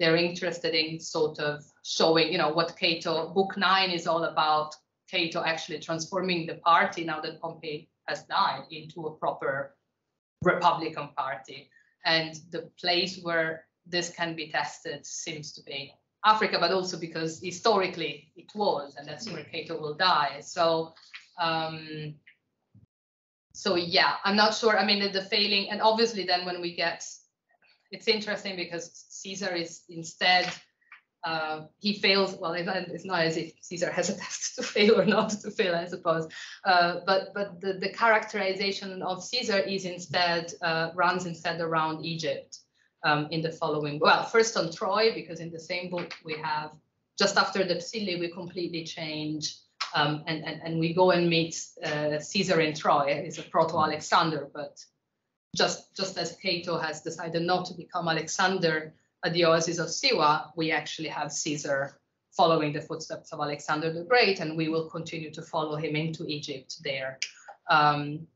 They're interested in sort of showing, you know, what Cato, book nine is all about, Cato actually transforming the party now that Pompey has died into a proper Republican party. And the place where this can be tested seems to be Africa, but also because historically it was, and that's where Cato will die. So um, so yeah, I'm not sure. I mean, the, the failing, and obviously then when we get, it's interesting because Caesar is instead, uh, he fails. Well, it's not as if Caesar has a <laughs> test to fail or not to fail, I suppose. Uh, but but the, the characterization of Caesar is instead uh, runs instead around Egypt um, in the following. Well, first on Troy because in the same book we have just after the Psylli we completely change um, and, and, and we go and meet uh, Caesar in Troy. He's a proto-Alexander, but just, just as Cato has decided not to become Alexander at the Oasis of Siwa, we actually have Caesar following the footsteps of Alexander the Great, and we will continue to follow him into Egypt there. Um,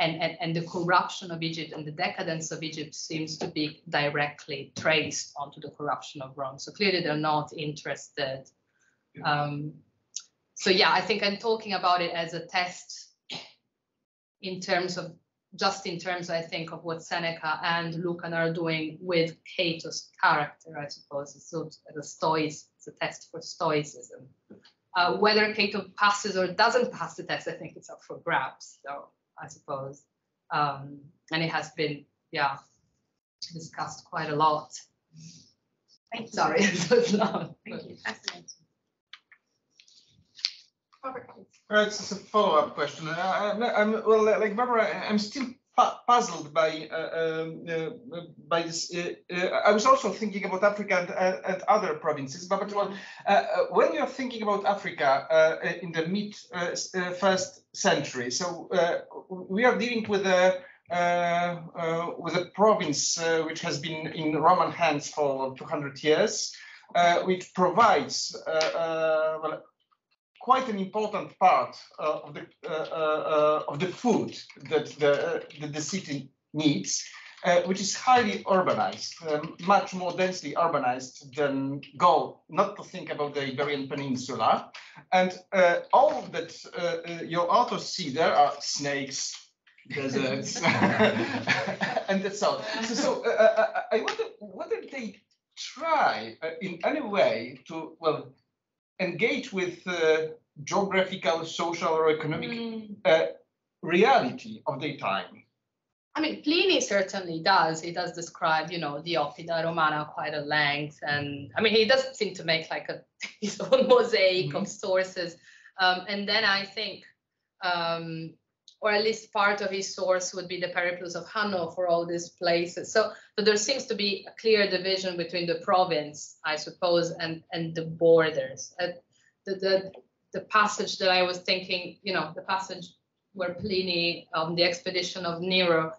and, and, and the corruption of Egypt and the decadence of Egypt seems to be directly traced onto the corruption of Rome. So clearly they're not interested um, so yeah, I think I'm talking about it as a test in terms of just in terms, I think, of what Seneca and Lucan are doing with Cato's character, I suppose. It's sort of a stoic, it's a test for stoicism. Uh, whether Cato passes or doesn't pass the test, I think it's up for grabs, so I suppose. Um, and it has been, yeah, discussed quite a lot. Thank you. Sorry, <laughs> it's long. Thank you. Fascinating. Robert, Right, it's a follow-up question. I, I'm, I'm well, like Barbara, I'm still pu- puzzled by uh, um, uh, by this. Uh, uh, I was also thinking about Africa and, uh, and other provinces, but, well, uh, uh, when you're thinking about Africa uh, in the mid uh, uh, first century, so uh, we are dealing with a uh, uh, with a province uh, which has been in Roman hands for 200 years, uh, which provides uh, uh, well, quite an important part uh, of the uh, uh, of the food that the, uh, that the city needs, uh, which is highly urbanized, um, much more densely urbanized than Gaul. Not to think about the Iberian Peninsula, and uh, all that uh, uh, your authors see there are snakes. Deserts <laughs> and that's all. So, so uh, uh, I wonder whether they try uh, in any way to well engage with uh, geographical, social, or economic Mm. uh, reality of their time. I mean, Pliny certainly does. He does describe, you know, the Oppida Romana quite at length, and I mean, he does seem to make like a <laughs> his own mosaic of sources. Um, and then I think, um, or at least part of his source would be the Periplus of Hanno for all these places. So, so there seems to be a clear division between the province, I suppose, and and the borders. Uh, the, the the passage that I was thinking, you know, the passage where Pliny, um, the expedition of Nero,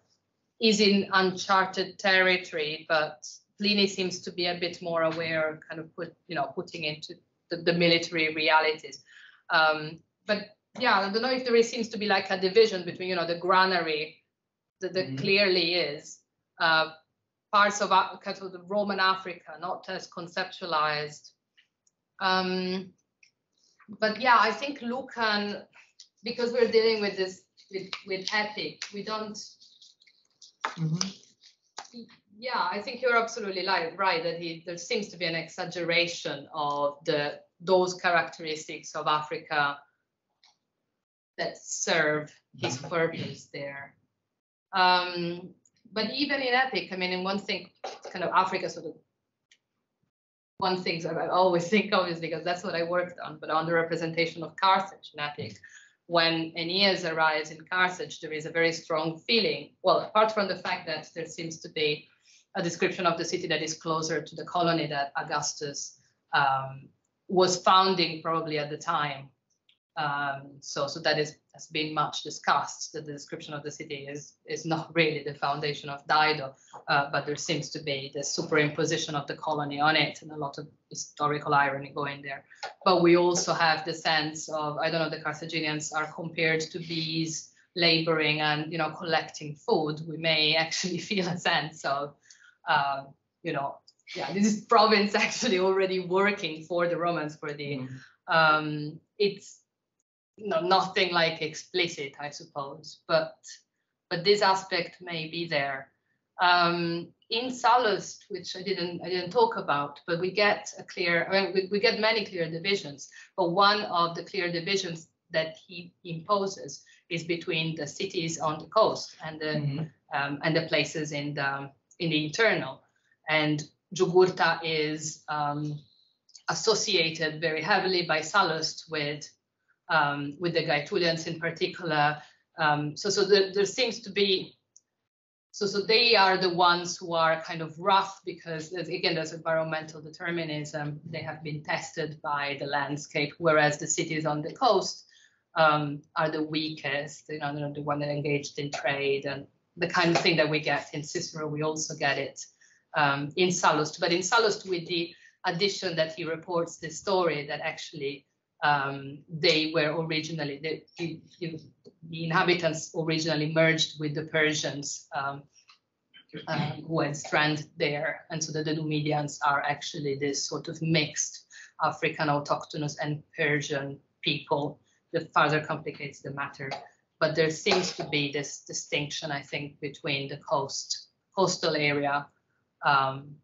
is in uncharted territory, but Pliny seems to be a bit more aware, kind of put, you know, putting into the, the military realities. Um, but yeah, I don't know if there is, seems to be like a division between, you know, the granary that, that Mhm. clearly is uh, parts of, Af- kind of the Roman Africa, not as conceptualized. Um, but yeah, I think Lucan, because we're dealing with this with, with epic, we don't yeah, I think you're absolutely li- right that he there seems to be an exaggeration of the those characteristics of Africa that serve his purpose there. Um, but even in epic, I mean, in one thing, kind of Africa sort of one thing that I always <laughs> think of is because that's what I worked on, but on the representation of Carthage in epic. When Aeneas arrives in Carthage, there is a very strong feeling. Well, apart from the fact that there seems to be a description of the city that is closer to the colony that Augustus um, was founding probably at the time. Um, so, so that is has been much discussed. That the description of the city is is not really the foundation of Dido, uh, but there seems to be the superimposition of the colony on it, and a lot of historical irony going there. But we also have the sense of I don't know the Carthaginians are compared to bees laboring and you know collecting food. We may <laughs> actually feel a sense of uh, you know yeah this is province <laughs> actually already working for the Romans for the Mhm. um, it's no nothing like explicit, I suppose, but but this aspect may be there. Um, in Sallust, which I didn't I didn't talk about, but we get a clear, I mean, we, we get many clear divisions, but one of the clear divisions that he imposes is between the cities on the coast and the Mhm. um, and the places in the in the internal. And Jugurtha is um, associated very heavily by Sallust with um, with the Gaetulians in particular. Um, so so there, there seems to be so so they are the ones who are kind of rough because there's, again there's environmental determinism. They have been tested by the landscape, whereas the cities on the coast um, are the weakest. You know, the one that engaged in trade and the kind of thing that we get in Cicero. We also get it um, in Sallust, but in Sallust with the addition that he reports the story that actually um, they were originally the, the, the, inhabitants originally merged with the Persians um, um, who had strand there, and so the Numidians are actually this sort of mixed African autochthonous and Persian people. That further complicates the matter, but there seems to be this distinction, I think, between the coast coastal area um,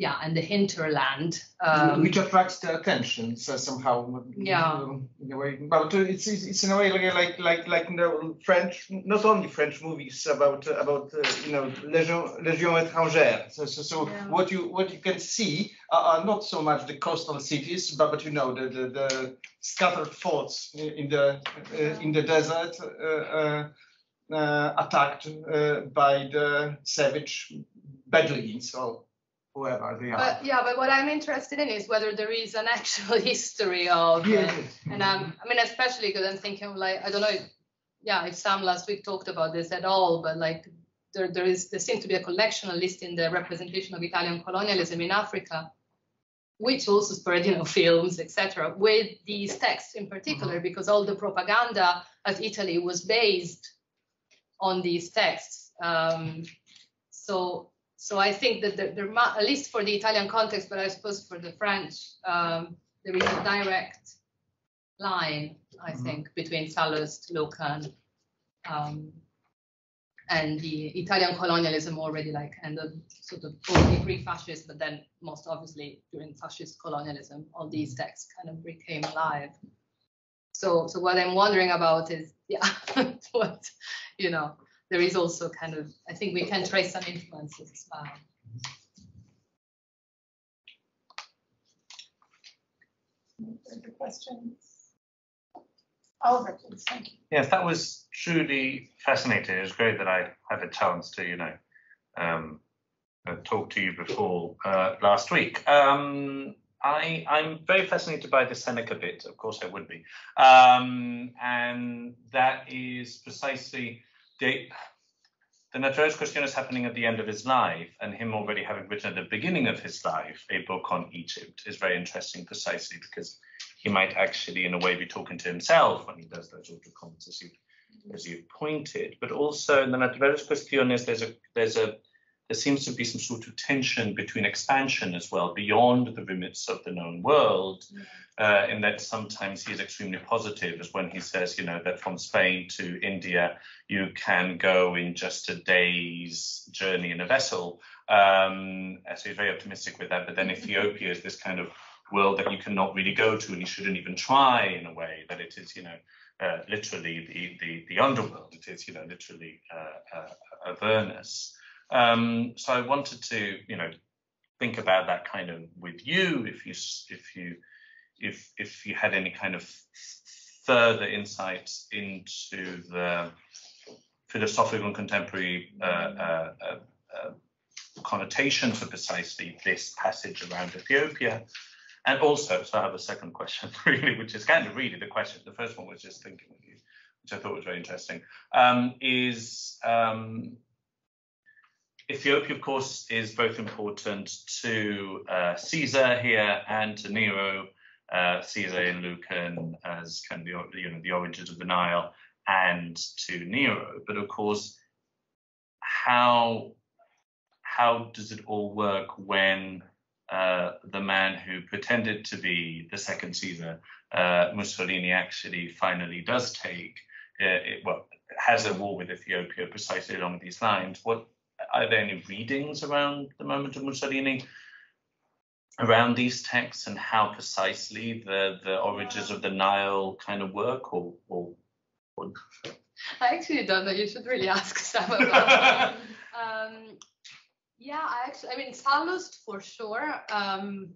yeah, and the hinterland. Um, which attracts the attention so somehow. Yeah. um, In a way, but it's, it's, it's in a way like like like like in the French, not only French movies about uh, about uh, you know Légion Légion étrangère. So so, so Yeah. what you what you can see are, are not so much the coastal cities, but but you know the the, the scattered forts in the uh, in the desert. Uh, uh, uh, attacked uh, by the savage Bedouins or whoever they are. but yeah, but what I'm interested in is whether there is an actual <laughs> history of, uh, Yeah. and I'm, I mean, especially because I'm thinking like, I don't know, yeah, if Sam last week talked about this at all, but like there, there is, there seems to be a collection, at least in the representation of Italian colonialism in Africa, which also spurred, you know, <laughs> films, etc., with these texts in particular, because all the propaganda of Italy was based on these texts. Um, so, so I think that there, there at least for the Italian context, but I suppose for the French, um, there is a direct line, I Mhm. think, between Sallust, Lucan, um, and the Italian colonialism already like and the sort of already pre-fascist, but then most obviously during fascist colonialism, all these texts kind of became alive. So, so what I'm wondering about is, <laughs> yeah, <laughs> what you know, there is also kind of, I think we can trace some influences as well. Any further questions? Oliver, please, thank you. Yes, that was truly fascinating. It was great that I had a chance to, you know, um, uh, talk to you before uh, last week. Um, I, I'm very fascinated by the Seneca bit. Of course, I would be, um, and that is precisely the the question is happening at the end of his life, and him already having written at the beginning of his life a book on Egypt is very interesting, precisely because he might actually, in a way, be talking to himself when he does those of comments, as you as you pointed. But also in the Naturales Quaestiones, there's a there's a there seems to be some sort of tension between expansion as well, beyond the limits of the known world, uh, in that sometimes he is extremely positive, as when he says, you know, that from Spain to India, you can go in just a day's journey in a vessel. Um, so he's very optimistic with that. But then <laughs> Ethiopia is this kind of world that you cannot really go to, and you shouldn't even try in a way, that it is, you know, uh, literally the, the, the underworld. It is, you know, literally uh, uh, Avernus. Um, so I wanted to, you know, think about that kind of with you, if you, if you, if if you had any kind of further insights into the philosophical and contemporary uh, uh, uh, connotations of precisely this passage around Ethiopia. And also, so I have a second question, <laughs> really, which is kind of really the question. The first one was just thinking of you, which I thought was very interesting. Um, is um, Ethiopia, of course, is both important to uh, Caesar here and to Nero. Uh, Caesar in Lucan as kind of the you know the origins of the Nile, and to Nero. But of course, how how does it all work when uh, the man who pretended to be the second Caesar, uh, Mussolini, actually finally does take uh, it, well has a war with Ethiopia precisely along these lines? What are there any readings around the moment of Mussolini? around these texts and how precisely the, the origins of the Nile kind of work or, or, or... I actually don't know. You should really ask Sam about <laughs> um, yeah, I actually, I mean, Sallust for sure, um,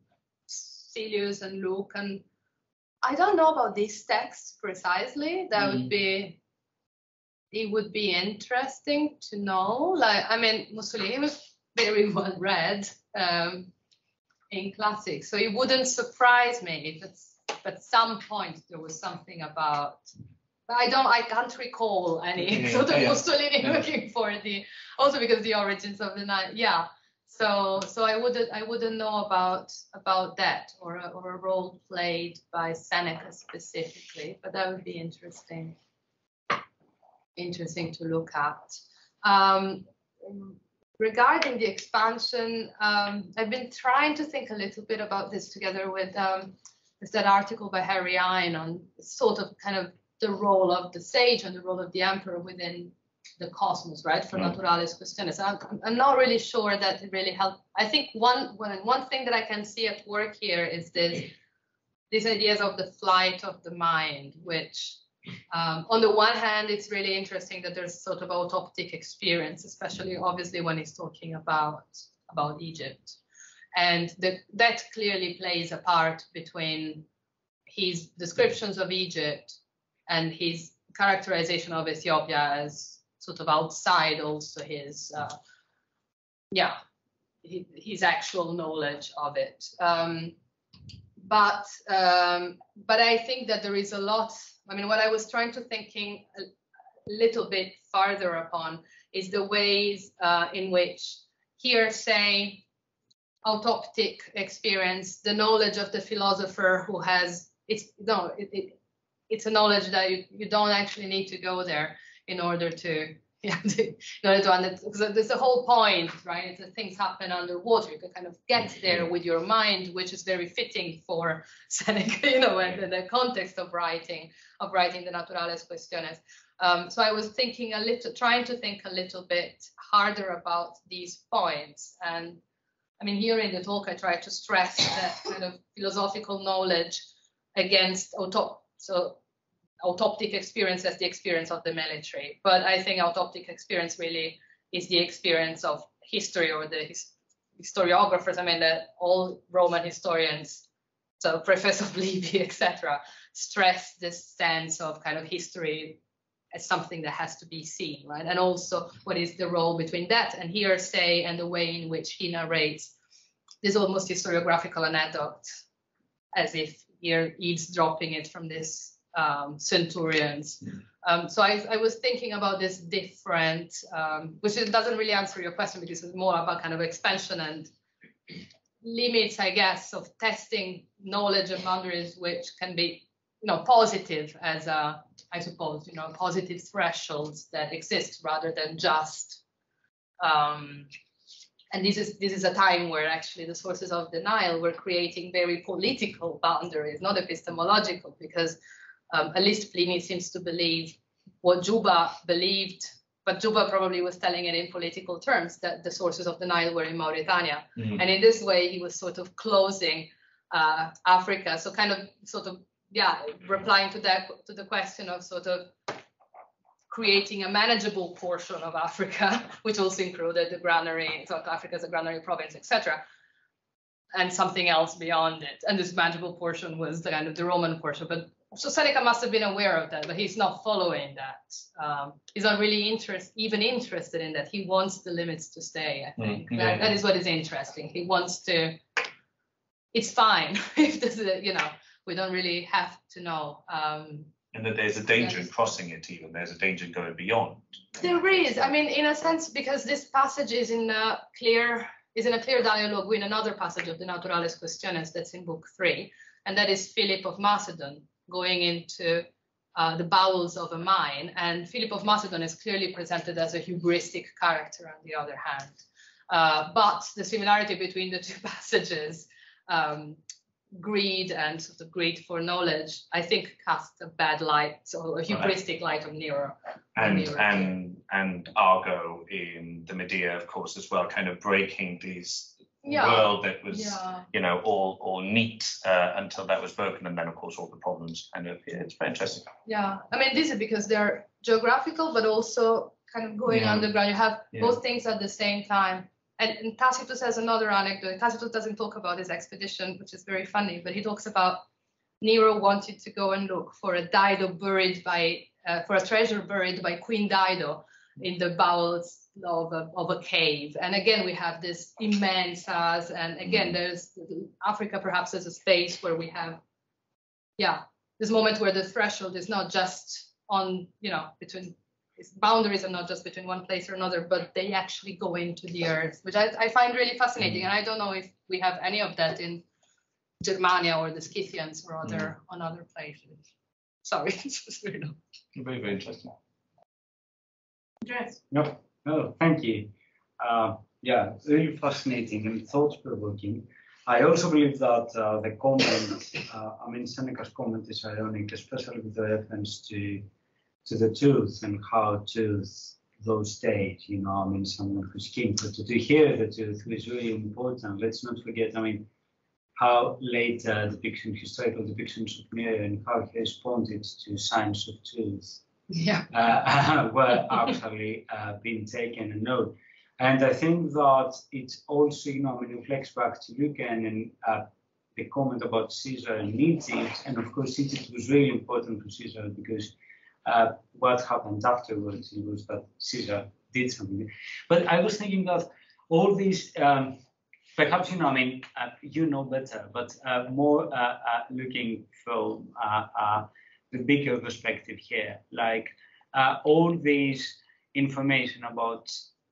and Luke, and I don't know about these texts precisely. That mm. would be, it would be interesting to know. Like, I mean, Mussolini was very <laughs> well read. Um, in classics. So it wouldn't surprise me if at some point there was something about but I don't I can't recall any <laughs> yeah, sort of yeah, Mussolini yeah. looking for the also because the origins of the night yeah so so I wouldn't I wouldn't know about about that or a, or a role played by Seneca specifically but that would be interesting interesting to look at um, regarding the expansion, um, I've been trying to think a little bit about this together with um, that article by Harry Hine on sort of kind of the role of the sage and the role of the emperor within the cosmos, right? For mm. Naturales Quaestiones. I'm, I'm not really sure that it really helped. I think one, one one thing that I can see at work here is this these ideas of the flight of the mind, which um, on the one hand, it's really interesting that there's sort of autoptic experience, especially obviously when he's talking about about Egypt, and that clearly plays a part between his descriptions of Egypt and his characterization of Ethiopia as sort of outside also his uh, yeah his, his, actual knowledge of it. Um, but um, but I think that there is a lot I mean, what I was trying to thinking a little bit farther upon is the ways uh, in which hearsay, autoptic experience, the knowledge of the philosopher who has it's no, it, it, it's a knowledge that you, you don't actually need to go there in order to yeah, in order to understand, because there's a whole point, right? It's that things happen underwater. You can kind of get there with your mind, which is very fitting for <laughs> Seneca, you know, and the context of writing, of writing the Naturales Quaestiones. Um, so I was thinking a little, trying to think a little bit harder about these points. And I mean, here in the talk, I try to stress that kind of philosophical knowledge against auto, so autoptic experience as the experience of the military. But I think autoptic experience really is the experience of history or the his, historiographers. I mean, that all Roman historians, so <laughs> Professor Livy, etc., stress this sense of kind of history as something that has to be seen, right? And also, what is the role between that and hearsay and the way in which he narrates this almost historiographical anecdote, as if you're eavesdropping it from this um, centurions. Um, so I, I, was thinking about this different, um, which doesn't really answer your question because it's more about kind of expansion and limits, I guess, of testing knowledge and boundaries, which can be, you know, positive as a, I suppose, you know, positive thresholds that exist rather than just. Um, and this is this is a time where actually the sources of the Nile were creating very political boundaries, not epistemological, because um, at least Pliny seems to believe what Juba believed, but Juba probably was telling it in political terms that the sources of the Nile were in Mauritania. Mm-hmm. And in this way, he was sort of closing uh, Africa. So kind of sort of, yeah, replying to that, to the question of sort of creating a manageable portion of Africa, <laughs> which also included the granary, South Africa as a granary province, etc and something else beyond it. And this manageable portion was the kind of the Roman portion. But so Seneca must have been aware of that, but he's not following that. Um, he's not really interest, even interested in that. He wants the limits to stay. I think mm, that, that is what is interesting. He wants to. it's fine <laughs> if this is, you know, we don't really have to know. Um, And that there's a danger in crossing it even, there's a danger going beyond. There is, I mean, in a sense, because this passage is in a clear is in a clear dialogue with another passage of the Naturales Quaestiones that's in book three, and that is Philip of Macedon going into uh, the bowels of a mine. And Philip of Macedon is clearly presented as a hubristic character on the other hand. Uh, but the similarity between the <laughs> two passages, um, greed and sort of greed for knowledge, I think casts a bad light, so a hubristic light on Nero. And Nero. and and Argo in the Medea, of course, as well, kind of breaking these Yeah. world that was Yeah. you know all all neat uh, until that was broken, and then of course all the problems kind of yeah, it's very interesting. Yeah, I mean, this is because they're geographical, but also kind of going underground. You have both things at the same time. And, and Tacitus has another anecdote. Tacitus doesn't talk about his expedition, which is very funny, but he talks about Nero wanted to go and look for a Dido buried by, uh, for a treasure buried by Queen Dido in the bowels of a, of a cave. And again, we have this immense as, and again, mm-hmm. there's Africa perhaps as a space where we have, yeah, this moment where the threshold is not just on, you know, between its boundaries are not just between one place or another, but they actually go into the earth, which I, I find really fascinating. Mm-hmm. And I don't know if we have any of that in Germania or the Scythians or other mm-hmm. on other places. Sorry, <laughs> it's just. Very very interesting. Andreas? No, no, thank you. Uh, yeah, really fascinating and thought-provoking. I also believe that uh, the comment, uh, I mean, Seneca's comment is ironic, especially with the reference to to the tooth and how tooth those days, you know, I mean, someone who's keen for to, to hear the tooth is really important. Let's not forget, I mean, how later depiction, historical depictions of Nero and how he responded to signs of tooth Yeah. <laughs> uh, <laughs> were actually uh, being taken and known. And I think that it also, you know, I mean, reflects back to Lucan and uh, the comment about Caesar and Egypt. And of course, Egypt was really important for Caesar because uh, what happened afterwards was that Caesar did something. But I was thinking that all these, um, perhaps, you know, I mean, uh, you know better, but uh, more uh, looking from the bigger perspective here, like uh, all these information about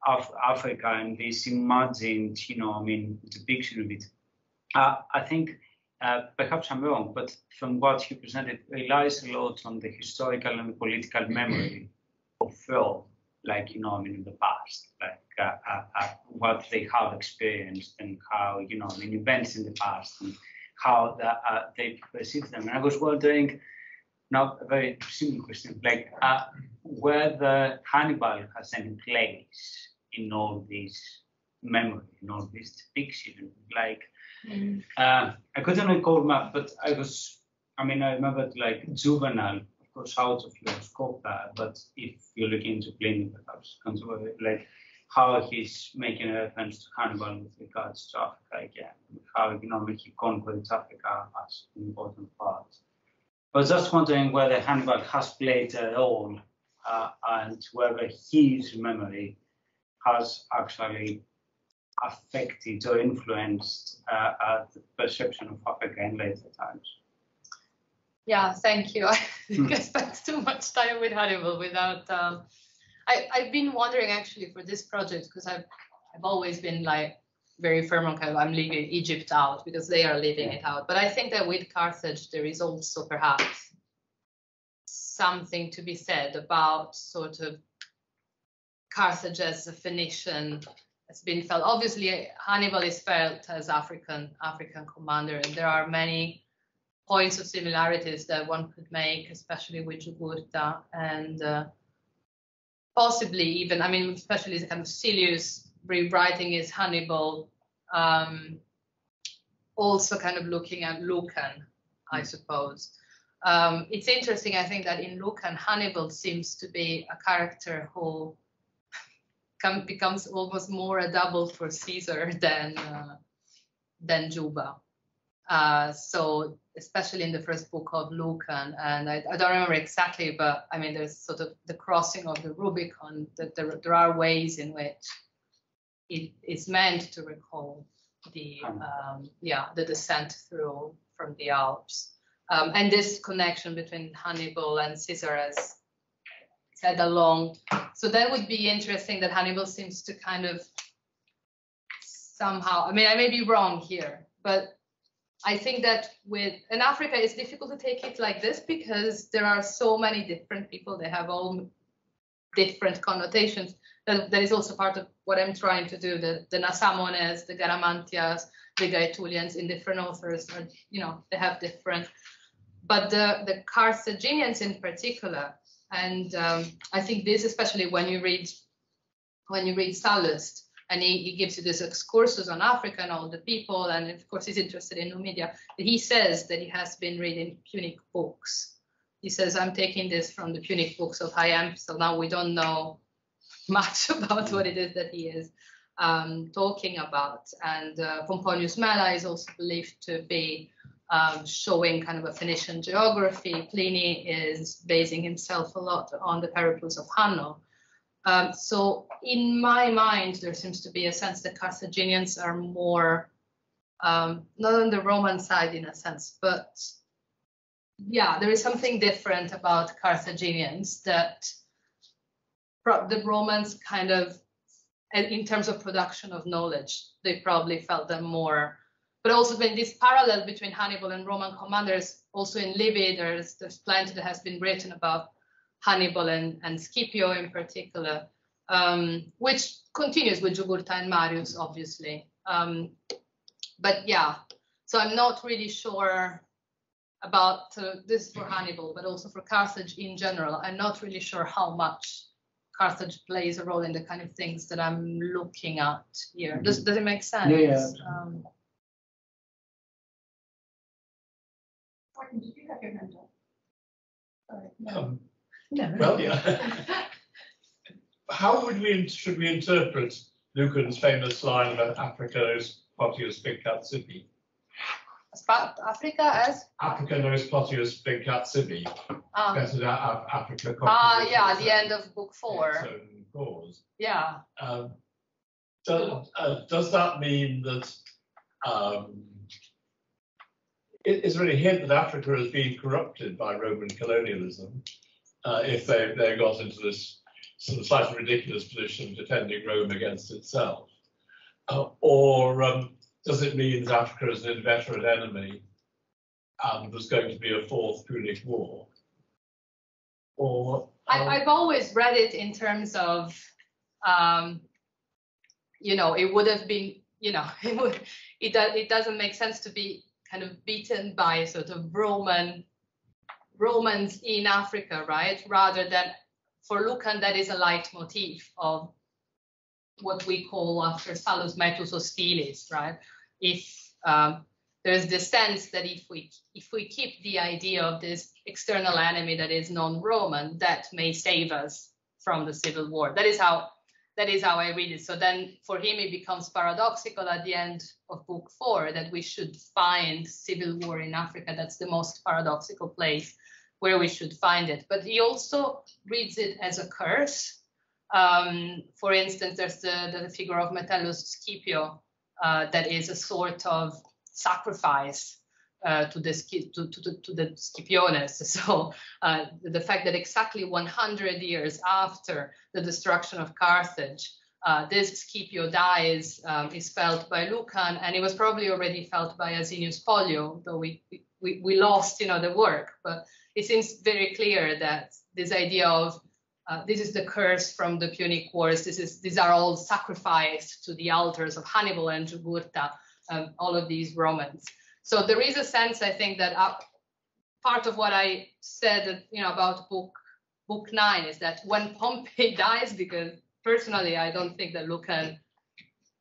Af- Africa and this imagined, you know, I mean, depiction of it. Uh, I think uh, perhaps I'm wrong, but from what you presented, relies a lot on the historical and political memory of film, like, you know, I mean, in the past, like uh, uh, uh, what they have experienced and how, you know, I mean, events in the past and how the, uh, they perceive them. And I was wondering, now a very simple question, like uh, whether Hannibal has any place in all this memory, in all this depiction, like uh, I couldn't recall much, but I was, I mean, I remembered like Juvenal, of course, out of your scope there, but if you look into Pliny, perhaps, like how he's making a reference to Hannibal with regards to Africa again, how, you know, he conquered Africa as an important part. I was just wondering whether Hannibal has played a role uh, and whether his memory has actually affected or influenced uh, uh, the perception of Africa in later times. Yeah, thank you. <laughs> I think I spent too much time with Hannibal without. Um, I I've been wondering actually for this project because I've I've always been like very firm on kind of I'm leaving Egypt out because they are leaving it out. But I think that with Carthage there is also perhaps something to be said about sort of Carthage as a Phoenician has been felt. Obviously, Hannibal is felt as African African commander, and there are many points of similarities that one could make, especially with Jugurtha and uh, possibly even, I mean, especially the kind of Silius rewriting his Hannibal, um, also kind of looking at Lucan, I suppose. Um, it's interesting, I think, that in Lucan, Hannibal seems to be a character who come, becomes almost more a double for Caesar than uh, than Juba. Uh, so especially in the first book of Lucan, and I, I, don't remember exactly, but I mean, there's sort of the crossing of the Rubicon. That there, there are ways in which it is meant to recall the um, yeah the descent through from the Alps, um, and this connection between Hannibal and Caesar as said along. So that would be interesting. That Hannibal seems to kind of somehow. I mean, I may be wrong here, but I think that with in Africa it's difficult to take it like this because there are so many different people. They have all different connotations. That, that is also part of what I'm trying to do. The the Nasamones, the Garamantes, the Gaetulians in different authors are, you know, they have different. But the the Carthaginians in particular, and um, I think this especially when you read when you read Sallust, and he, he, gives you this excursus on Africa and all the people, and of course he's interested in Numidia. He says that he has been reading Punic books. He says, I'm taking this from the Punic books of Hiempsal, so now we don't know <laughs> much about what it is that he is um, talking about. And uh, Pomponius Mela is also believed to be um, showing kind of a Phoenician geography. Pliny is basing himself a lot on the Periplus of Hanno. Um, so in my mind, there seems to be a sense that Carthaginians are more um, not on the Roman side in a sense, but yeah, there is something different about Carthaginians that the Romans kind of, in terms of production of knowledge, they probably felt them more. But also when this parallel between Hannibal and Roman commanders, also in Livy, there's there's plenty that has been written about Hannibal and, and Scipio in particular, um, which continues with Jugurtha and Marius, obviously. Um, but yeah, so I'm not really sure about uh, this for Hannibal, but also for Carthage in general. I'm not really sure how much Carthage plays a role in the kind of things that I'm looking at here. Does, does it make sense? Yeah, yeah. Um, did you have your hand up? Sorry, no. Um, No. Well, yeah. <laughs> How would we, should we interpret Lucan's famous line about Africa nos potius Vincat Sibi? As part Africa as Africa nos potius Vincat Sibi, um, better than Af- Africa. ah yeah, the end of book four. Yeah. Um, does, uh, does that mean that um, is there any hint that Africa has been corrupted by Roman colonialism uh, if they, they got into this sort of slightly ridiculous position defending Rome against itself? Uh, or um, does it mean that Africa is an inveterate enemy and there's going to be a fourth Punic War? Or I, I've always read it in terms of, um, you know, it would have been, you know, <laughs> it would, it, do, it doesn't make sense to be kind of beaten by sort of Roman Romans in Africa, right? Rather than for Lucan, that is a leitmotif of what we call after Sallust metus hostilis, right? If um, there's the sense that if we if we keep the idea of this external enemy that is non-Roman, that may save us from the civil war. That is how that is how I read it. So then for him it becomes paradoxical at the end of book four that we should find civil war in Africa. That's the most paradoxical place where we should find it. But he also reads it as a curse. Um, for instance, there's the, the figure of Metellus Scipio uh, that is a sort of sacrifice uh, to the to, to, to the Scipiones. <laughs> So uh, the fact that exactly 100 years after the destruction of Carthage, uh, this Scipio dies um, is felt by Lucan, and it was probably already felt by Asinius Pollio, though we, we we lost you know the work. But it seems very clear that this idea of uh, this is the curse from the Punic Wars. This is these are all sacrificed to the altars of Hannibal and Jugurtha, um, all of these Romans. So there is a sense, I think, that uh, part of what I said, you know, about book book nine is that when Pompey <laughs> dies, because personally I don't think that Lucan.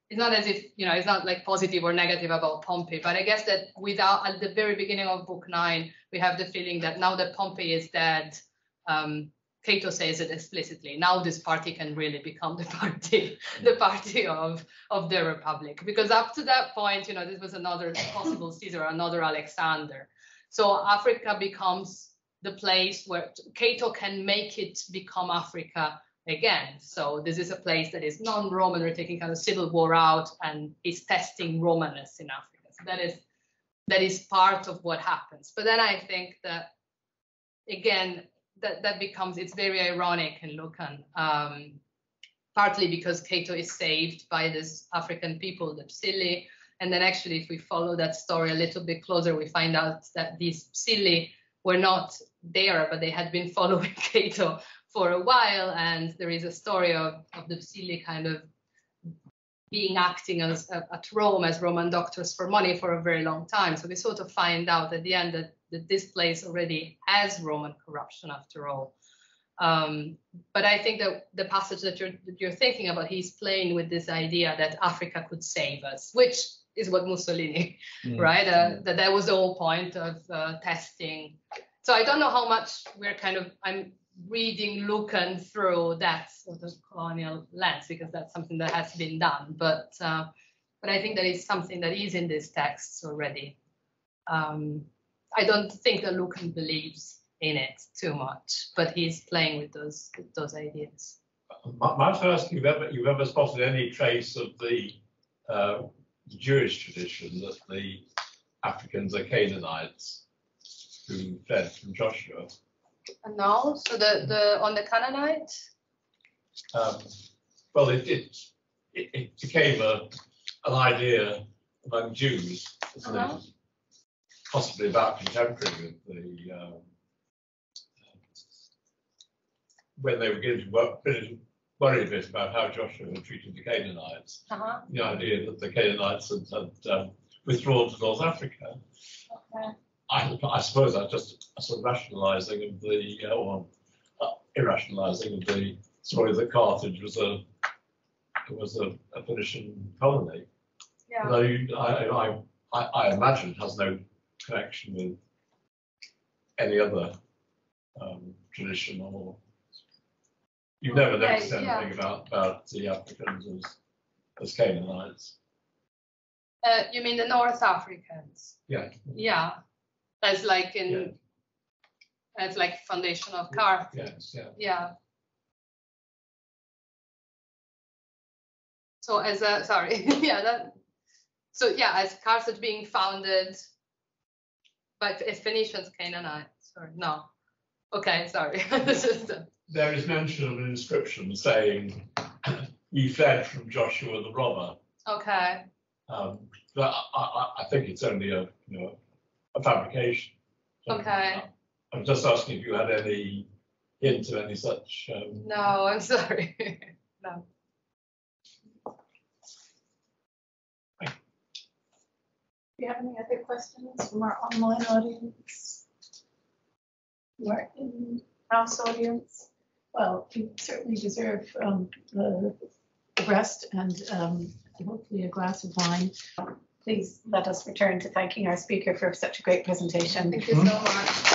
It's not as if you know it's not like positive or negative about Pompey, but I guess that without at the very beginning of book nine, we have the feeling that now that Pompey is dead, um, Cato says it explicitly. Now this party can really become the <laughs> party, the party of of the republic. Because up to that point, you know, this was another <coughs> possible Caesar, another Alexander. So Africa becomes the place where Cato can make it become Africa again. So this is a place that is non-Roman. We're taking kind of civil war out, and is testing Romanness in Africa. So that is that is part of what happens. But then I think that again that that becomes it's very ironic in Lucan. Um, partly because Cato is saved by this African people, the Psylli. And then actually, if we follow that story a little bit closer, we find out that these Psylli were not there, but they had been <laughs> following Cato for a while. And there is a story of, of the Psylli kind of being acting as, at Rome as Roman doctors for money for a very long time. So we sort of find out at the end that, that this place already has Roman corruption after all. Um, but I think that the passage that you're, that you're thinking about, he's playing with this idea that Africa could save us, which is what Mussolini, <laughs> Mm. right? Uh, that that was the whole point of uh, testing. So I don't know how much we're kind of I'm reading Lucan through that sort of colonial lens because that's something that has been done. But uh, but I think that is something that is in these texts already. Um, I don't think that Lucan believes in it too much, but he's playing with those with those ideas. Might might I ask you, have ever, you've ever spotted any trace of the uh, Jewish tradition that the Africans are Canaanites who fled from Joshua? No, so the the on the Canaanite. Um, well, it, it, it, it became a, an idea among Jews, isn't Uh-huh. Possibly about contemporary with the um, when they were getting to work, worry a bit about how Joshua had treated the Canaanites. Uh-huh. The idea that the Canaanites had, had um, withdrawn to North Africa. Okay. I, I suppose that's just a sort of rationalising of the, uh, or uh, irrationalising of the story that Carthage was a was a, a Phoenician colony. Yeah. Though I, I, I, I imagine it has no connection with any other um, tradition or. You've never Okay, noticed yeah. anything about, about the Africans as, as Canaanites. Uh, you mean the North Africans? Yeah. Yeah, as like in as like foundation of Carthage. Yes, yeah. Yeah. So as a sorry, <laughs> yeah that. So yeah, as Carthage being founded by Ph- Phoenicians, Canaanites. Sorry, no. Okay, sorry. This is the- There is mention of an inscription saying, "We fled from Joshua the robber." okay. Um, but I, I, I think it's only a, you know, a fabrication. Okay. I'm just asking if you had any hint of any such. Um, No, I'm <laughs> sorry. no. You have any other questions from our online audience? Or in-house audience? Well, you certainly deserve um, the rest and um, hopefully a glass of wine. Please let us return to thanking our speaker for such a great presentation. Thank you so much.